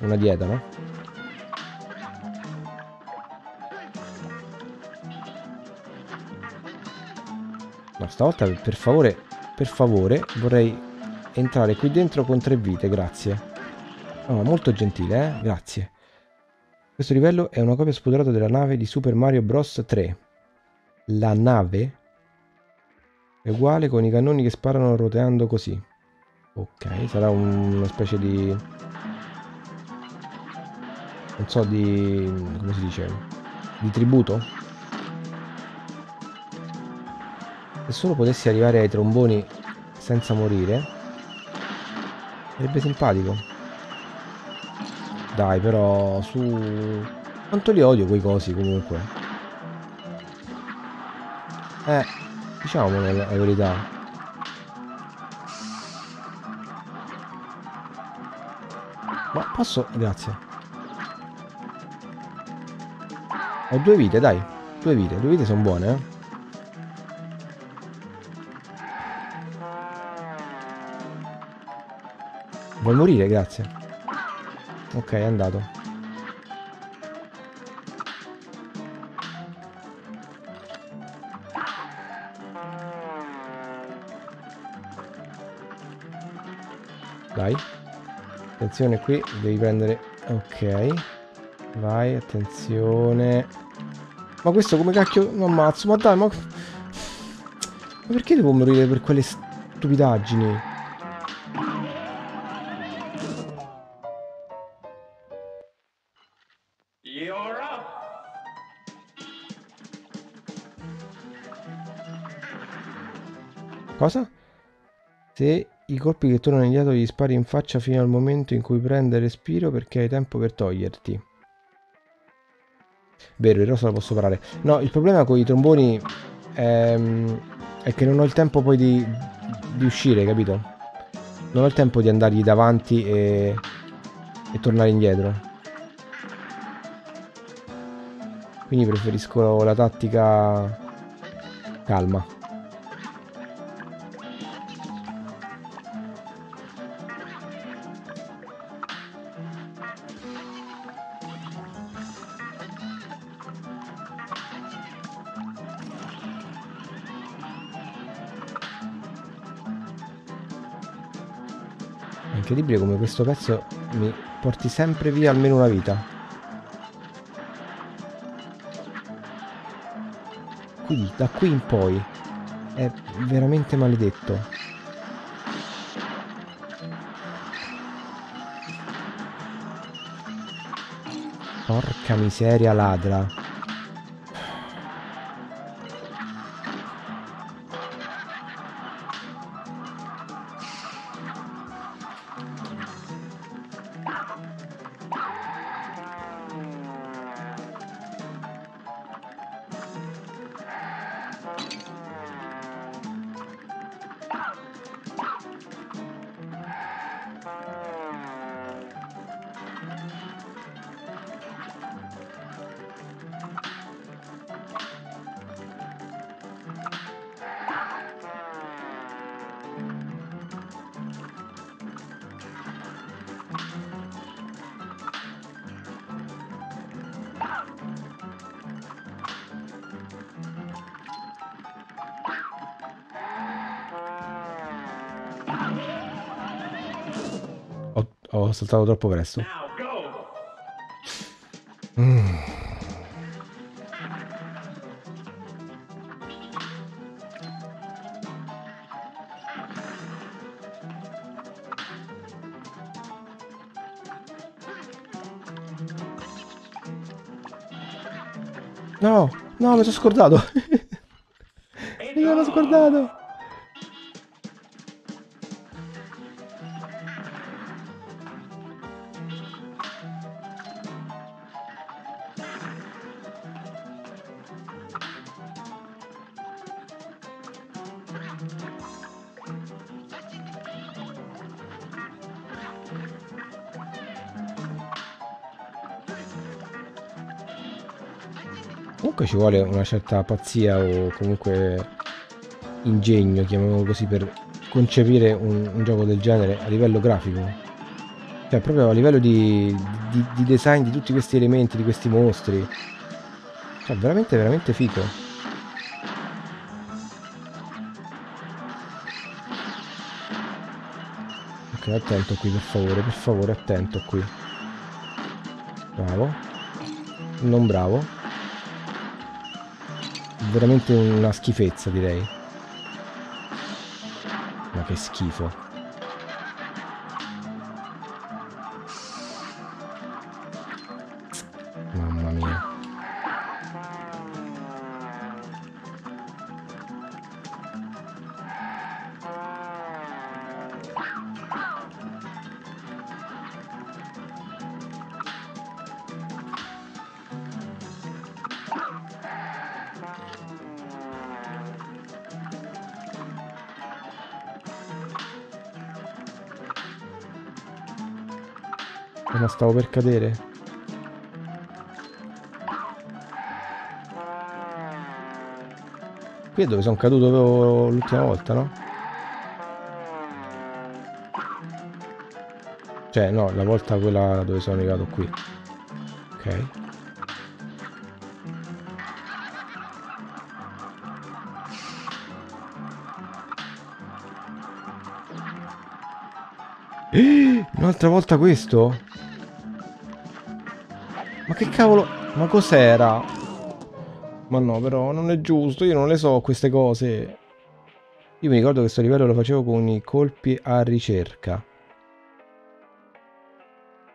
A: una dieta, no? Stavolta per favore, per favore, vorrei entrare qui dentro con tre vite, grazie. Oh, molto gentile, eh? Grazie. Questo livello è una copia spudorata della nave di Super Mario Bros. 3. La nave è uguale con i cannoni che sparano roteando così. Ok, sarà un, una specie di... Non so, di... come si dice? Di tributo? Se solo potessi arrivare ai tromboni senza morire, sarebbe simpatico. Dai, però, su... Quanto li odio quei cosi, comunque. Eh, diciamo la, verità. Ma posso... Grazie. Ho due vite, dai. Due vite. Due vite sono buone, eh. Vuoi morire? Grazie. Ok, è andato. Dai. Attenzione qui, devi prendere... Ok. Vai, attenzione. Ma questo come cacchio mi ammazzo? Ma dai, ma... Ma perché devo morire per quelle stupidaggini? Cosa? Se i colpi che tornano indietro gli spari in faccia fino al momento in cui prende respiro perché hai tempo per toglierti. Vero, il rosa lo posso parare. No, il problema con i tromboni è, è che non ho il tempo poi di, di, uscire, capito? Non ho il tempo di andargli davanti e, e tornare indietro. Quindi preferisco la tattica calma. Incredibile come questo pezzo mi porti sempre via almeno una vita. Qui, da qui in poi, è veramente maledetto. Porca miseria ladra. Saltato troppo presto. Mm. No, no, mi sono scordato. mi sono scordato. Ci vuole una certa pazzia o comunque ingegno, chiamiamolo così, per concepire un, un gioco del genere a livello grafico. Cioè, proprio a livello di, di, di design di tutti questi elementi, di questi mostri. Cioè, veramente, veramente figo. Ok, attento qui, per favore, per favore, attento qui. Bravo. Non bravo. Veramente una schifezza, direi. Ma che schifo. Per cadere. Qui è dove sono caduto l'ultima volta, no? Cioè, no, la volta quella dove sono arrivato qui. Ok. Un'altra volta questo? Ma che cavolo? Ma cos'era? Ma no, però non è giusto, io non le so queste cose. Io mi ricordo che questo livello lo facevo con i colpi a ricerca.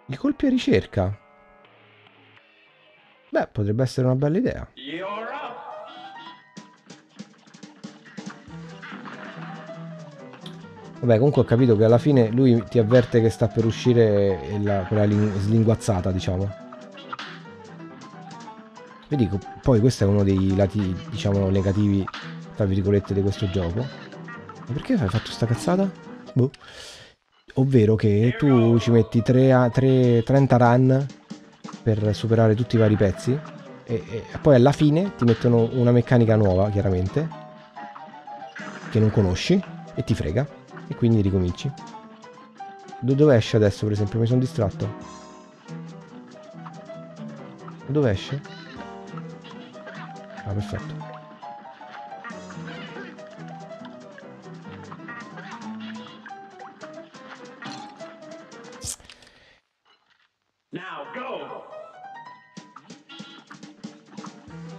A: I colpi a ricerca? Beh, potrebbe essere una bella idea. Vabbè, comunque ho capito che alla fine lui ti avverte che sta per uscire la, quella slinguazzata, diciamo. Vi dico, poi questo è uno dei lati, diciamo, negativi, tra virgolette, di questo gioco. Ma perché hai fatto sta cazzata? Boh. Ovvero che tu ci metti 3, 3, 30 run per superare tutti i vari pezzi e, e poi alla fine ti mettono una meccanica nuova, chiaramente, che non conosci e ti frega e quindi ricominci. Dove esce adesso, per esempio? Mi sono distratto. Dove esce? Ah, perfetto.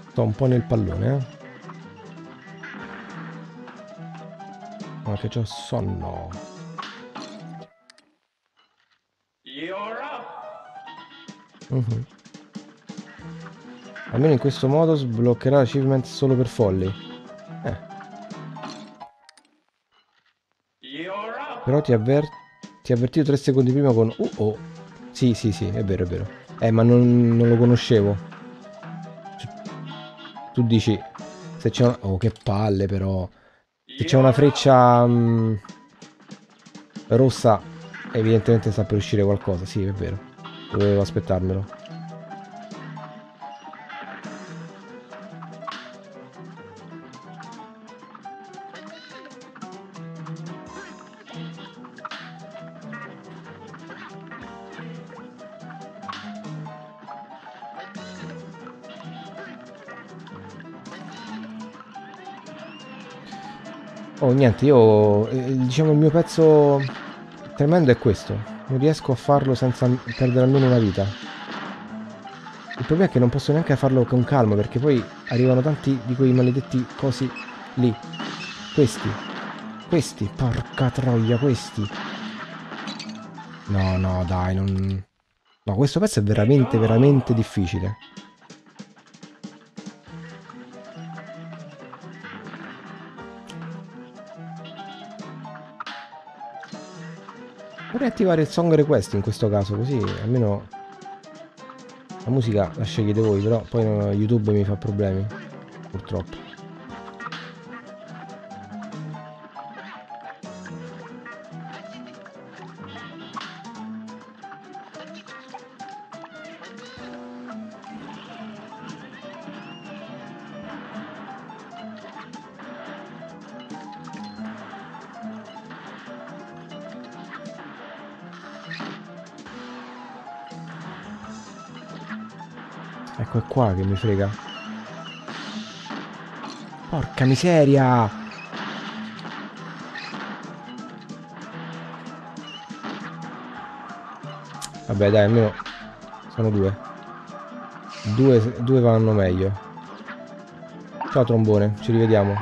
A: Sto un po' nel pallone, eh. Ma che c'ho sonno. Uh mhm. -huh. Almeno in questo modo sbloccherà l'achievement solo per folli. Eh. Però ti, avver ti ha avvertito 3 secondi prima con... Uh oh. Sì, sì, sì, è vero, è vero. Eh, ma non, non lo conoscevo. Tu dici... Se c'è una... Oh, che palle però. Se c'è una freccia... Mh, mm, rossa, evidentemente sta per uscire qualcosa. Sì, è vero. Dovevo aspettarmelo. Niente, io... Eh, diciamo il mio pezzo tremendo è questo. Non riesco a farlo senza perdere almeno una vita. Il problema è che non posso neanche farlo con calma, perché poi arrivano tanti di quei maledetti cosi lì. Questi. Questi. Porca troia, questi. No, no, dai, non... No, questo pezzo è veramente, veramente difficile. Attivare il song request in questo caso, così almeno la musica la scegliete voi, però poi YouTube mi fa problemi, purtroppo. Ecco, è qua che mi frega. Porca miseria! Vabbè, dai, almeno sono due. Due, due vanno meglio. Ciao trombone, ci rivediamo.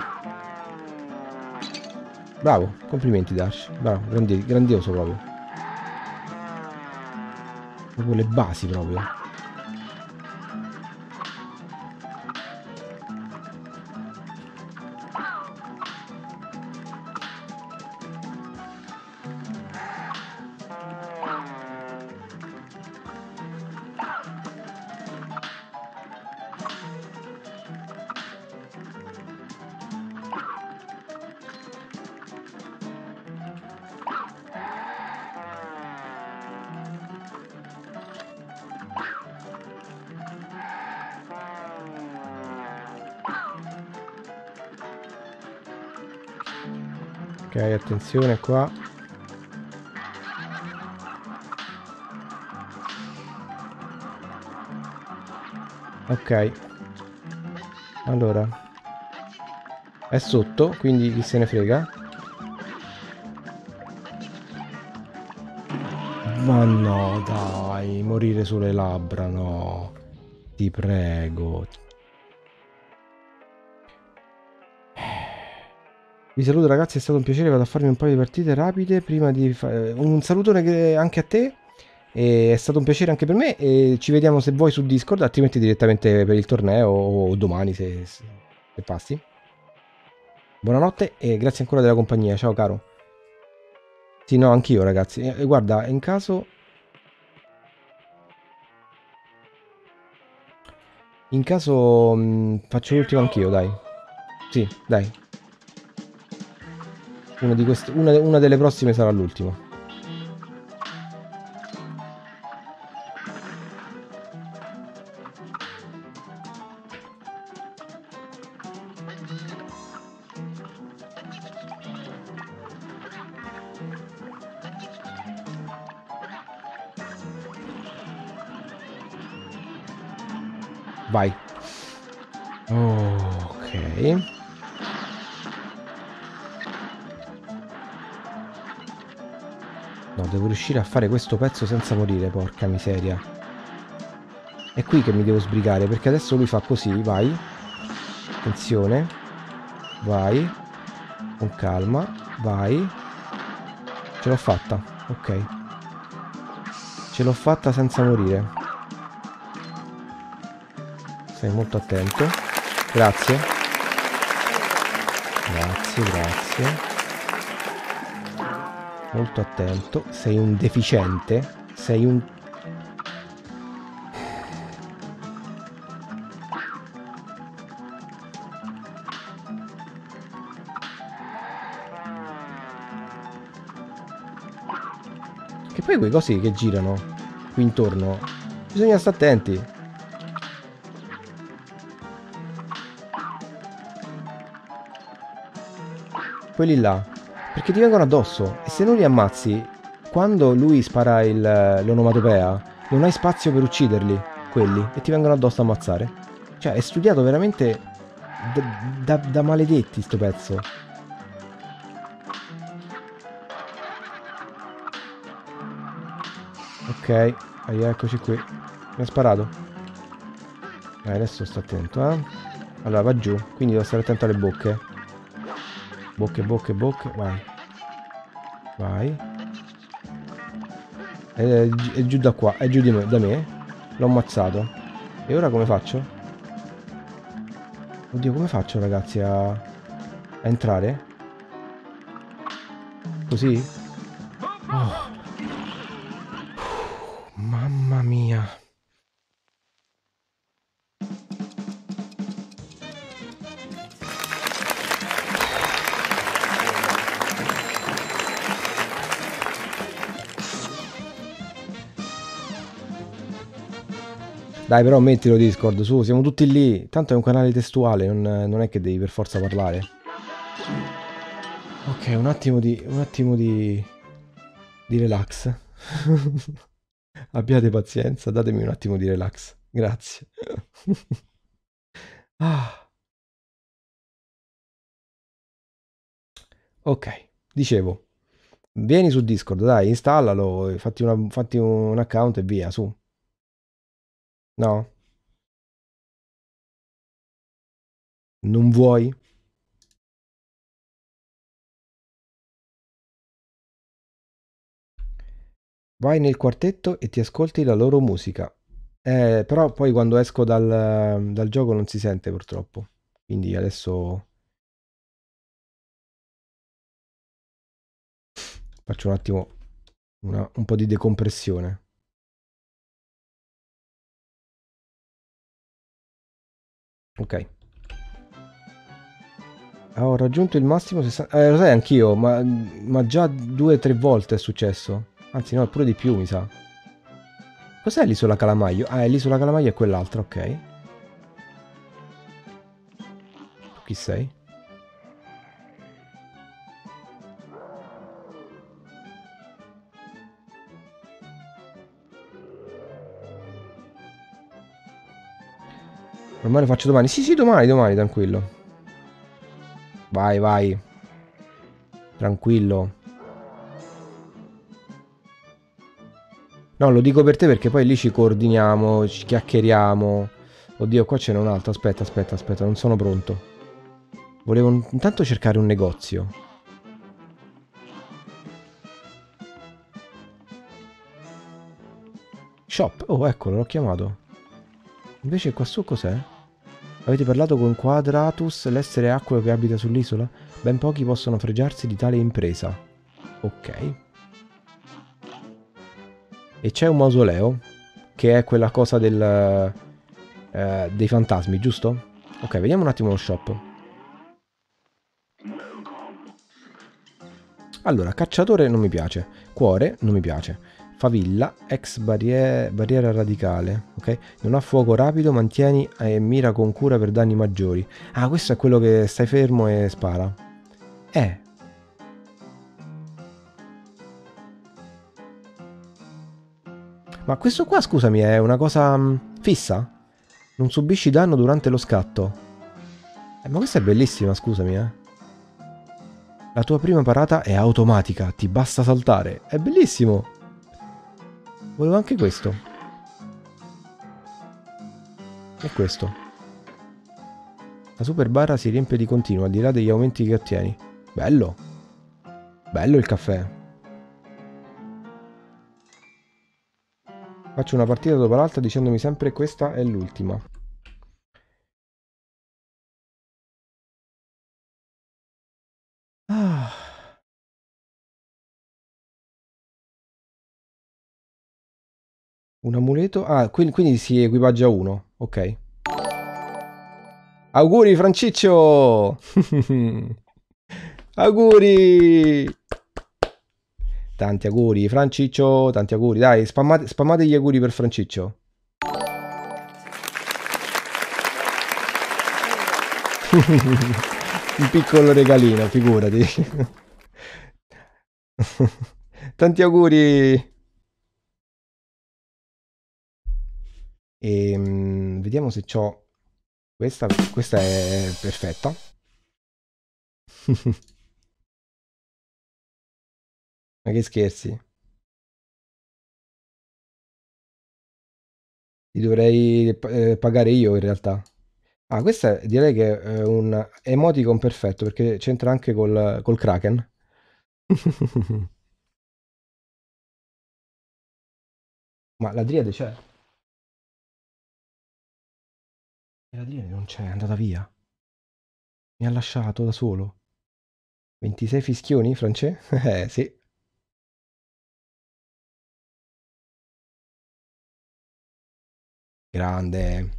A: Bravo, complimenti Dash. Bravo, grandi, grandioso proprio. Proprio le basi proprio. Attenzione qua. Ok. Allora. È sotto, quindi chi se ne frega. Ma no, dai, morire sulle labbra, no. Ti prego, Vi saluto ragazzi, è stato un piacere, vado a farmi un paio di partite rapide prima di fare... Un salutone anche a te, è stato un piacere anche per me e ci vediamo se vuoi su Discord, altrimenti direttamente per il torneo o domani se, se passi. Buonanotte e grazie ancora della compagnia, ciao caro. Sì, no, anch'io ragazzi. E, guarda, in caso... In caso mh, faccio l'ultimo anch'io, dai. Sì, dai. Una, queste, una, una delle prossime sarà l'ultima. Riuscire a fare questo pezzo senza morire, porca miseria. È qui che mi devo sbrigare, perché adesso lui fa così, vai. Attenzione. Vai. Con calma. Vai. Ce l'ho fatta. Ok. Ce l'ho fatta senza morire. Stai molto attento. Grazie. Grazie, grazie molto attento. Sei un deficiente. Sei un che poi quei cosi che girano qui intorno bisogna stare attenti. Quelli là perché ti vengono addosso e se non li ammazzi, quando lui spara l'onomatopea, non hai spazio per ucciderli, quelli, e ti vengono addosso a ammazzare. Cioè, è studiato veramente da, da, da maledetti sto pezzo. Ok, eccoci qui. Mi ha sparato. Eh, adesso sto attento, eh. Allora, va giù, quindi devo stare attento alle bocche. Bocche, bocche, bocche, vai. Vai. È, è giù da qua, è giù me, da me. L'ho ammazzato. E ora come faccio? Oddio, come faccio ragazzi a, a entrare? Così? Dai, però mettilo Discord, su, siamo tutti lì. Tanto è un canale testuale, non, non è che devi per forza parlare. Ok, un attimo di... un attimo di... di relax. Abbiate pazienza, datemi un attimo di relax. Grazie. ah. Ok, dicevo, vieni su Discord, dai, installalo, fatti, una, fatti un account e via, su. No? Non vuoi? Vai nel quartetto e ti ascolti la loro musica. Eh, però poi quando esco dal, dal gioco non si sente purtroppo. Quindi adesso faccio un attimo una- un po' di decompressione. Ok. Ah, Ho raggiunto il massimo 60... Eh, lo sai anch'io, ma, ma già due o tre volte è successo. Anzi no, pure di più mi sa. Cos'è l'isola Calamaio? Ah, è l'isola Calamaio e quell'altra, ok. Tu chi sei? Ormai lo faccio domani. Sì, sì, domani, domani, tranquillo. Vai, vai. Tranquillo. No, lo dico per te perché poi lì ci coordiniamo, ci chiacchieriamo. Oddio, qua ce n'è un altro. Aspetta, aspetta, aspetta, non sono pronto. Volevo intanto cercare un negozio. Shop. Oh, eccolo, l'ho chiamato. Invece qua su cos'è? Avete parlato con Quadratus, l'essere acqueo che abita sull'isola? Ben pochi possono fregiarsi di tale impresa. Ok. E c'è un mausoleo, che è quella cosa del, eh, dei fantasmi, giusto? Ok, vediamo un attimo lo shop. Allora, cacciatore non mi piace, cuore non mi piace, favilla, ex barriera, barriera radicale, ok? Non ha fuoco rapido, mantieni e mira con cura per danni maggiori. Ah, questo è quello che stai fermo e spara. Eh. Ma questo qua, scusami, è una cosa mh, fissa? Non subisci danno durante lo scatto. Eh, ma questa è bellissima, scusami, eh. La tua prima parata è automatica, ti basta saltare. È bellissimo. Volevo anche questo. E questo. La super barra si riempie di continuo al di là degli aumenti che ottieni. Bello. Bello il caffè. Faccio una partita dopo l'altra dicendomi sempre questa è l'ultima. Un amuleto? Ah, quindi, quindi si equipaggia uno. Ok. Auguri Franciccio! auguri! Tanti auguri Franciccio, tanti auguri. Dai, spammate, spammate gli auguri per Franciccio. Un piccolo regalino, figurati. Tanti auguri. E mm, vediamo se ho questa. Questa è perfetta. Ma che scherzi? Ti dovrei eh, pagare io in realtà. Ah, questa direi che è un emoticon perfetto perché c'entra anche col, col Kraken. Ma la Driade c'è? E la Driade non c'è, è andata via. Mi ha lasciato da solo. 26 fischioni, Francè? Eh, sì. Grande.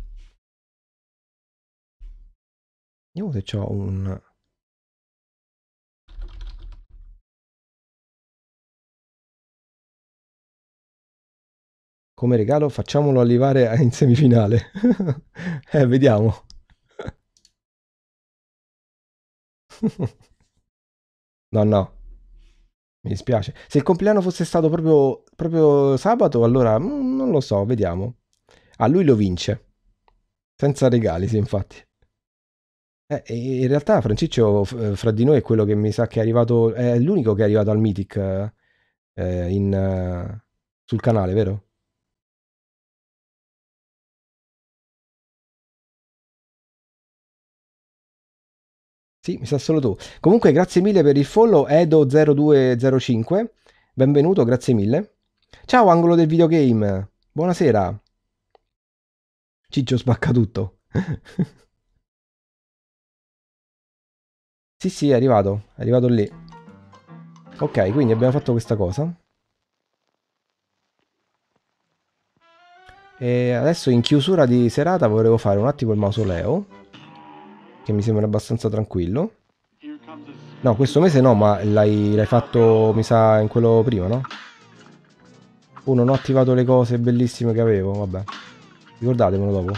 A: Vediamo se c'ho un... Come regalo facciamolo arrivare in semifinale. eh, vediamo. no, no. Mi dispiace. Se il compleanno fosse stato proprio, proprio sabato, allora mm, non lo so, vediamo. Ah, lui lo vince. Senza regali, sì, infatti. Eh, in realtà Franciccio eh, fra di noi è quello che mi sa che è arrivato, è l'unico che è arrivato al Mythic eh, in, uh, sul canale, vero? Sì, mi sa solo tu. Comunque, grazie mille per il follow, Edo0205. Benvenuto, grazie mille. Ciao, angolo del videogame. Buonasera. Ciccio spacca tutto. sì, sì, è arrivato. È arrivato lì. Ok, quindi abbiamo fatto questa cosa. E adesso in chiusura di serata volevo fare un attimo il mausoleo. Che mi sembra abbastanza tranquillo. No, questo mese no, ma l'hai fatto, mi sa, in quello prima, no? Oh, non ho attivato le cose bellissime che avevo, vabbè. Ricordatemelo dopo.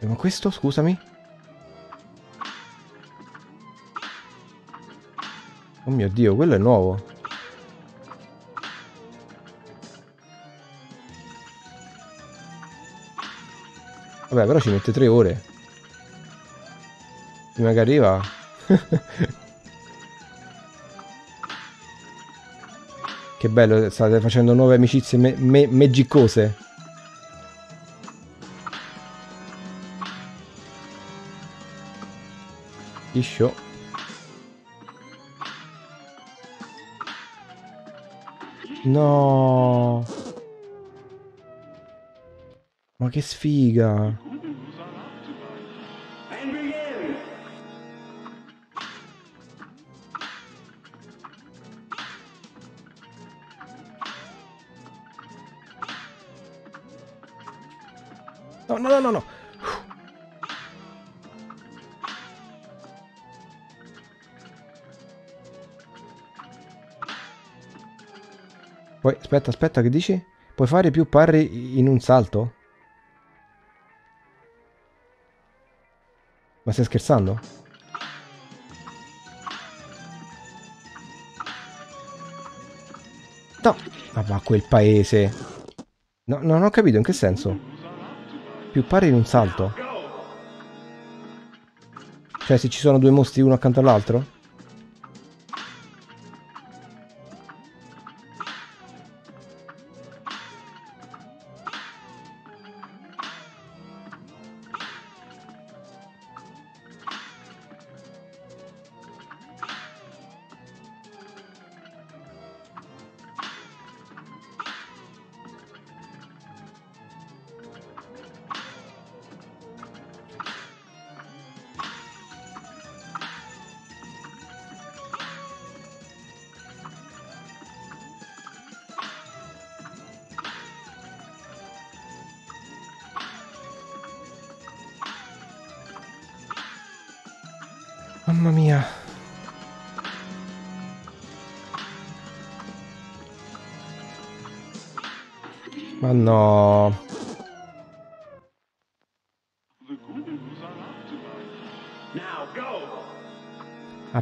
A: Eh, ma questo, scusami? Oh mio Dio, quello è nuovo. Vabbè, però ci mette tre ore. Prima che arriva. che bello, state facendo nuove amicizie me me megicose. Iscio. No. Ma che sfiga. Aspetta, aspetta, che dici? Puoi fare più parry in un salto? Ma stai scherzando? No! Ma va quel paese! No, non ho capito in che senso. Più pari in un salto. Cioè se ci sono due mostri uno accanto all'altro?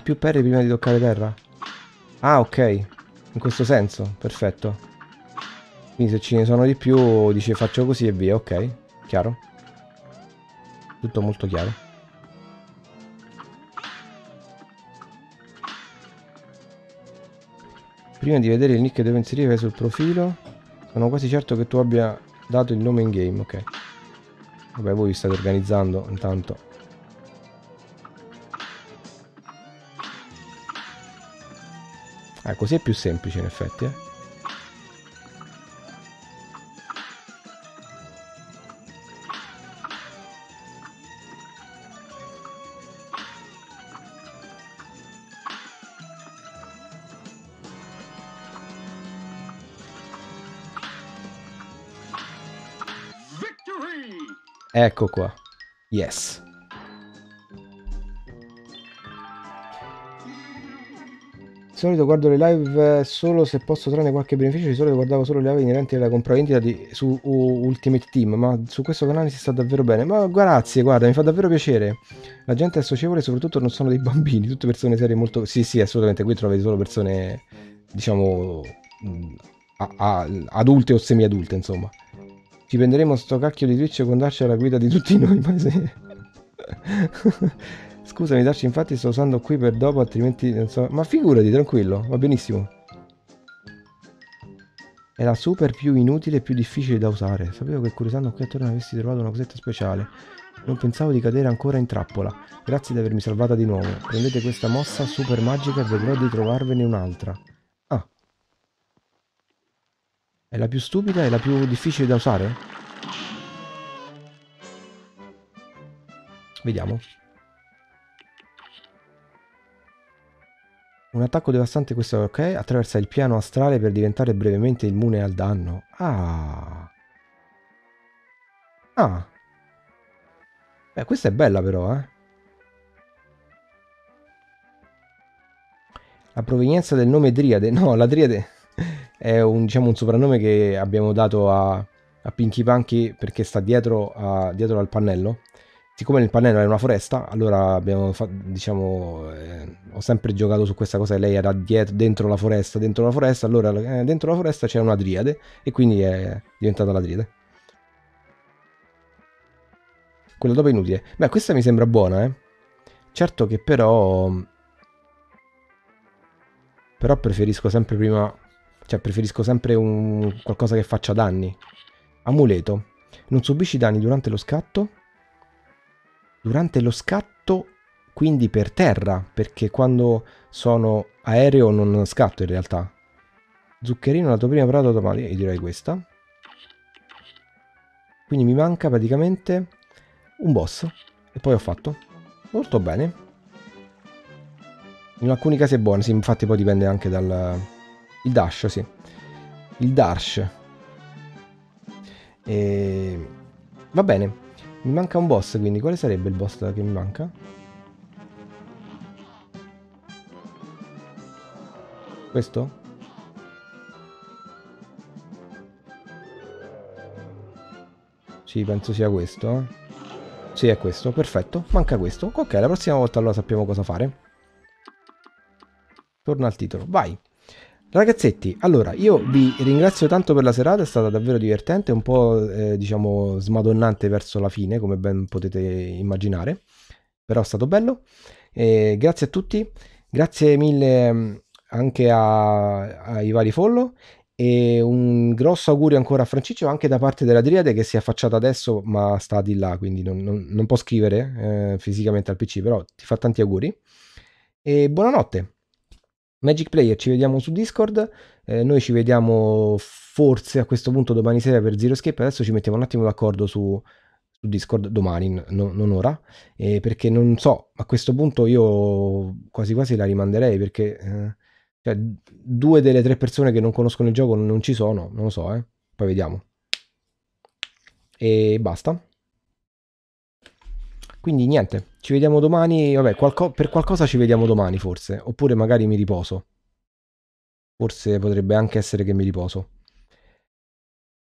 A: Più perri prima di toccare terra? Ah, ok. In questo senso, perfetto. Quindi se ce ne sono di più, dice faccio così e via, ok. Chiaro. Tutto molto chiaro. Prima di vedere il nick che devo inserire sul profilo, sono quasi certo che tu abbia dato il nome in game, ok. Vabbè, voi vi state organizzando intanto. Ah, così è più semplice in effetti, eh. Ecco qua. Yes. Solito guardo le live solo se posso trarne qualche beneficio, di solito guardavo solo le live inerenti alla compravendita di, su Ultimate Team, ma su questo canale si sta davvero bene. Ma grazie, guarda, mi fa davvero piacere. La gente è socievole soprattutto non sono dei bambini, tutte persone serie molto... Sì, sì, assolutamente, qui trovi solo persone, diciamo, a, a, adulte o semi-adulte, insomma. Ci prenderemo sto cacchio di Twitch con darci alla guida di tutti noi, ma se... Scusami Darci, infatti sto usando qui per dopo, altrimenti non so... Ma figurati, tranquillo, va benissimo. È la super più inutile e più difficile da usare. Sapevo che curiosando qui attorno avessi trovato una cosetta speciale. Non pensavo di cadere ancora in trappola. Grazie di avermi salvata di nuovo. Prendete questa mossa super magica e vedrò di trovarvene un'altra. Ah. È la più stupida e la più difficile da usare? Vediamo. Un attacco devastante questo ok, attraversa il piano astrale per diventare brevemente immune al danno. Ah. Ah. Beh, questa è bella però, eh. La provenienza del nome Driade. No, la Driade è un, diciamo, un soprannome che abbiamo dato a, a Pinky Punky perché sta dietro, a, dietro al pannello siccome nel pannello era una foresta, allora abbiamo fatto, diciamo, eh, ho sempre giocato su questa cosa, lei era dietro, dentro la foresta, dentro la foresta, allora eh, dentro la foresta c'è una driade e quindi è diventata la driade. Quella dopo è inutile. Beh, questa mi sembra buona, eh. Certo che però... Però preferisco sempre prima... Cioè, preferisco sempre un qualcosa che faccia danni. Amuleto. Non subisci danni durante lo scatto durante lo scatto, quindi per terra, perché quando sono aereo non scatto in realtà. Zuccherino, la tua prima parata automatica, io direi questa. Quindi mi manca praticamente un boss. E poi ho fatto. Molto bene. In alcuni casi è buono, sì, infatti poi dipende anche dal... Il dash, sì. Il dash. E... Va bene. Mi manca un boss, quindi quale sarebbe il boss che mi manca? Questo? Sì, penso sia questo. Sì, è questo, perfetto. Manca questo. Ok, la prossima volta allora sappiamo cosa fare. Torna al titolo, vai. Ragazzetti, allora io vi ringrazio tanto per la serata, è stata davvero divertente, un po' eh, diciamo smadonnante verso la fine, come ben potete immaginare, però è stato bello. E grazie a tutti, grazie mille mm, anche a, ai vari follow e un grosso augurio ancora a Franciccio anche da parte della Driade che si è affacciata adesso ma sta di là, quindi non, non, non può scrivere eh, fisicamente al PC, però ti fa tanti auguri. E buonanotte. Magic Player, ci vediamo su Discord. Eh, noi ci vediamo forse a questo punto domani sera per Zero Escape. Adesso ci mettiamo un attimo d'accordo su, su Discord domani, no, non ora. Eh, perché non so, a questo punto io quasi quasi la rimanderei perché eh, cioè, due delle tre persone che non conoscono il gioco non ci sono, non lo so, eh. Poi vediamo. E basta. Quindi niente, ci vediamo domani. Vabbè, qualco per qualcosa ci vediamo domani forse. Oppure magari mi riposo. Forse potrebbe anche essere che mi riposo.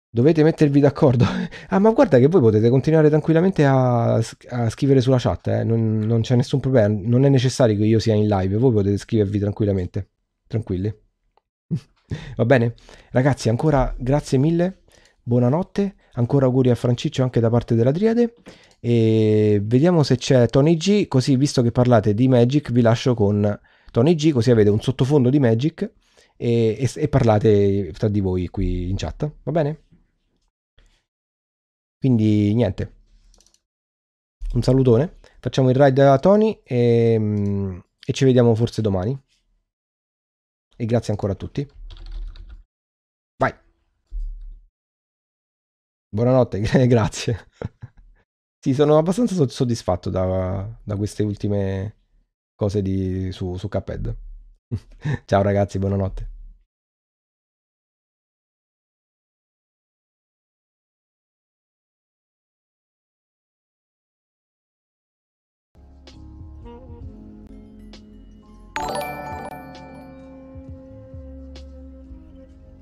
A: Dovete mettervi d'accordo. ah, ma guarda che voi potete continuare tranquillamente a, a scrivere sulla chat, eh? non, non c'è nessun problema. Non è necessario che io sia in live, voi potete scrivervi tranquillamente. Tranquilli. Va bene? Ragazzi, ancora grazie mille. Buonanotte. Ancora auguri a Franciccio anche da parte della Triade e vediamo se c'è Tony G, così visto che parlate di Magic vi lascio con Tony G, così avete un sottofondo di Magic e, e, e parlate tra di voi qui in chat, va bene? Quindi niente, un salutone, facciamo il ride da Tony e, e ci vediamo forse domani. E grazie ancora a tutti. Vai. Buonanotte, grazie. Sì, sono abbastanza soddisfatto da, da queste ultime cose di, su, su Cuphead. Ciao ragazzi, buonanotte.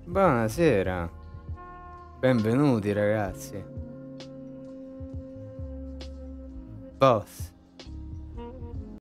B: Buonasera. Benvenuti ragazzi. Boss.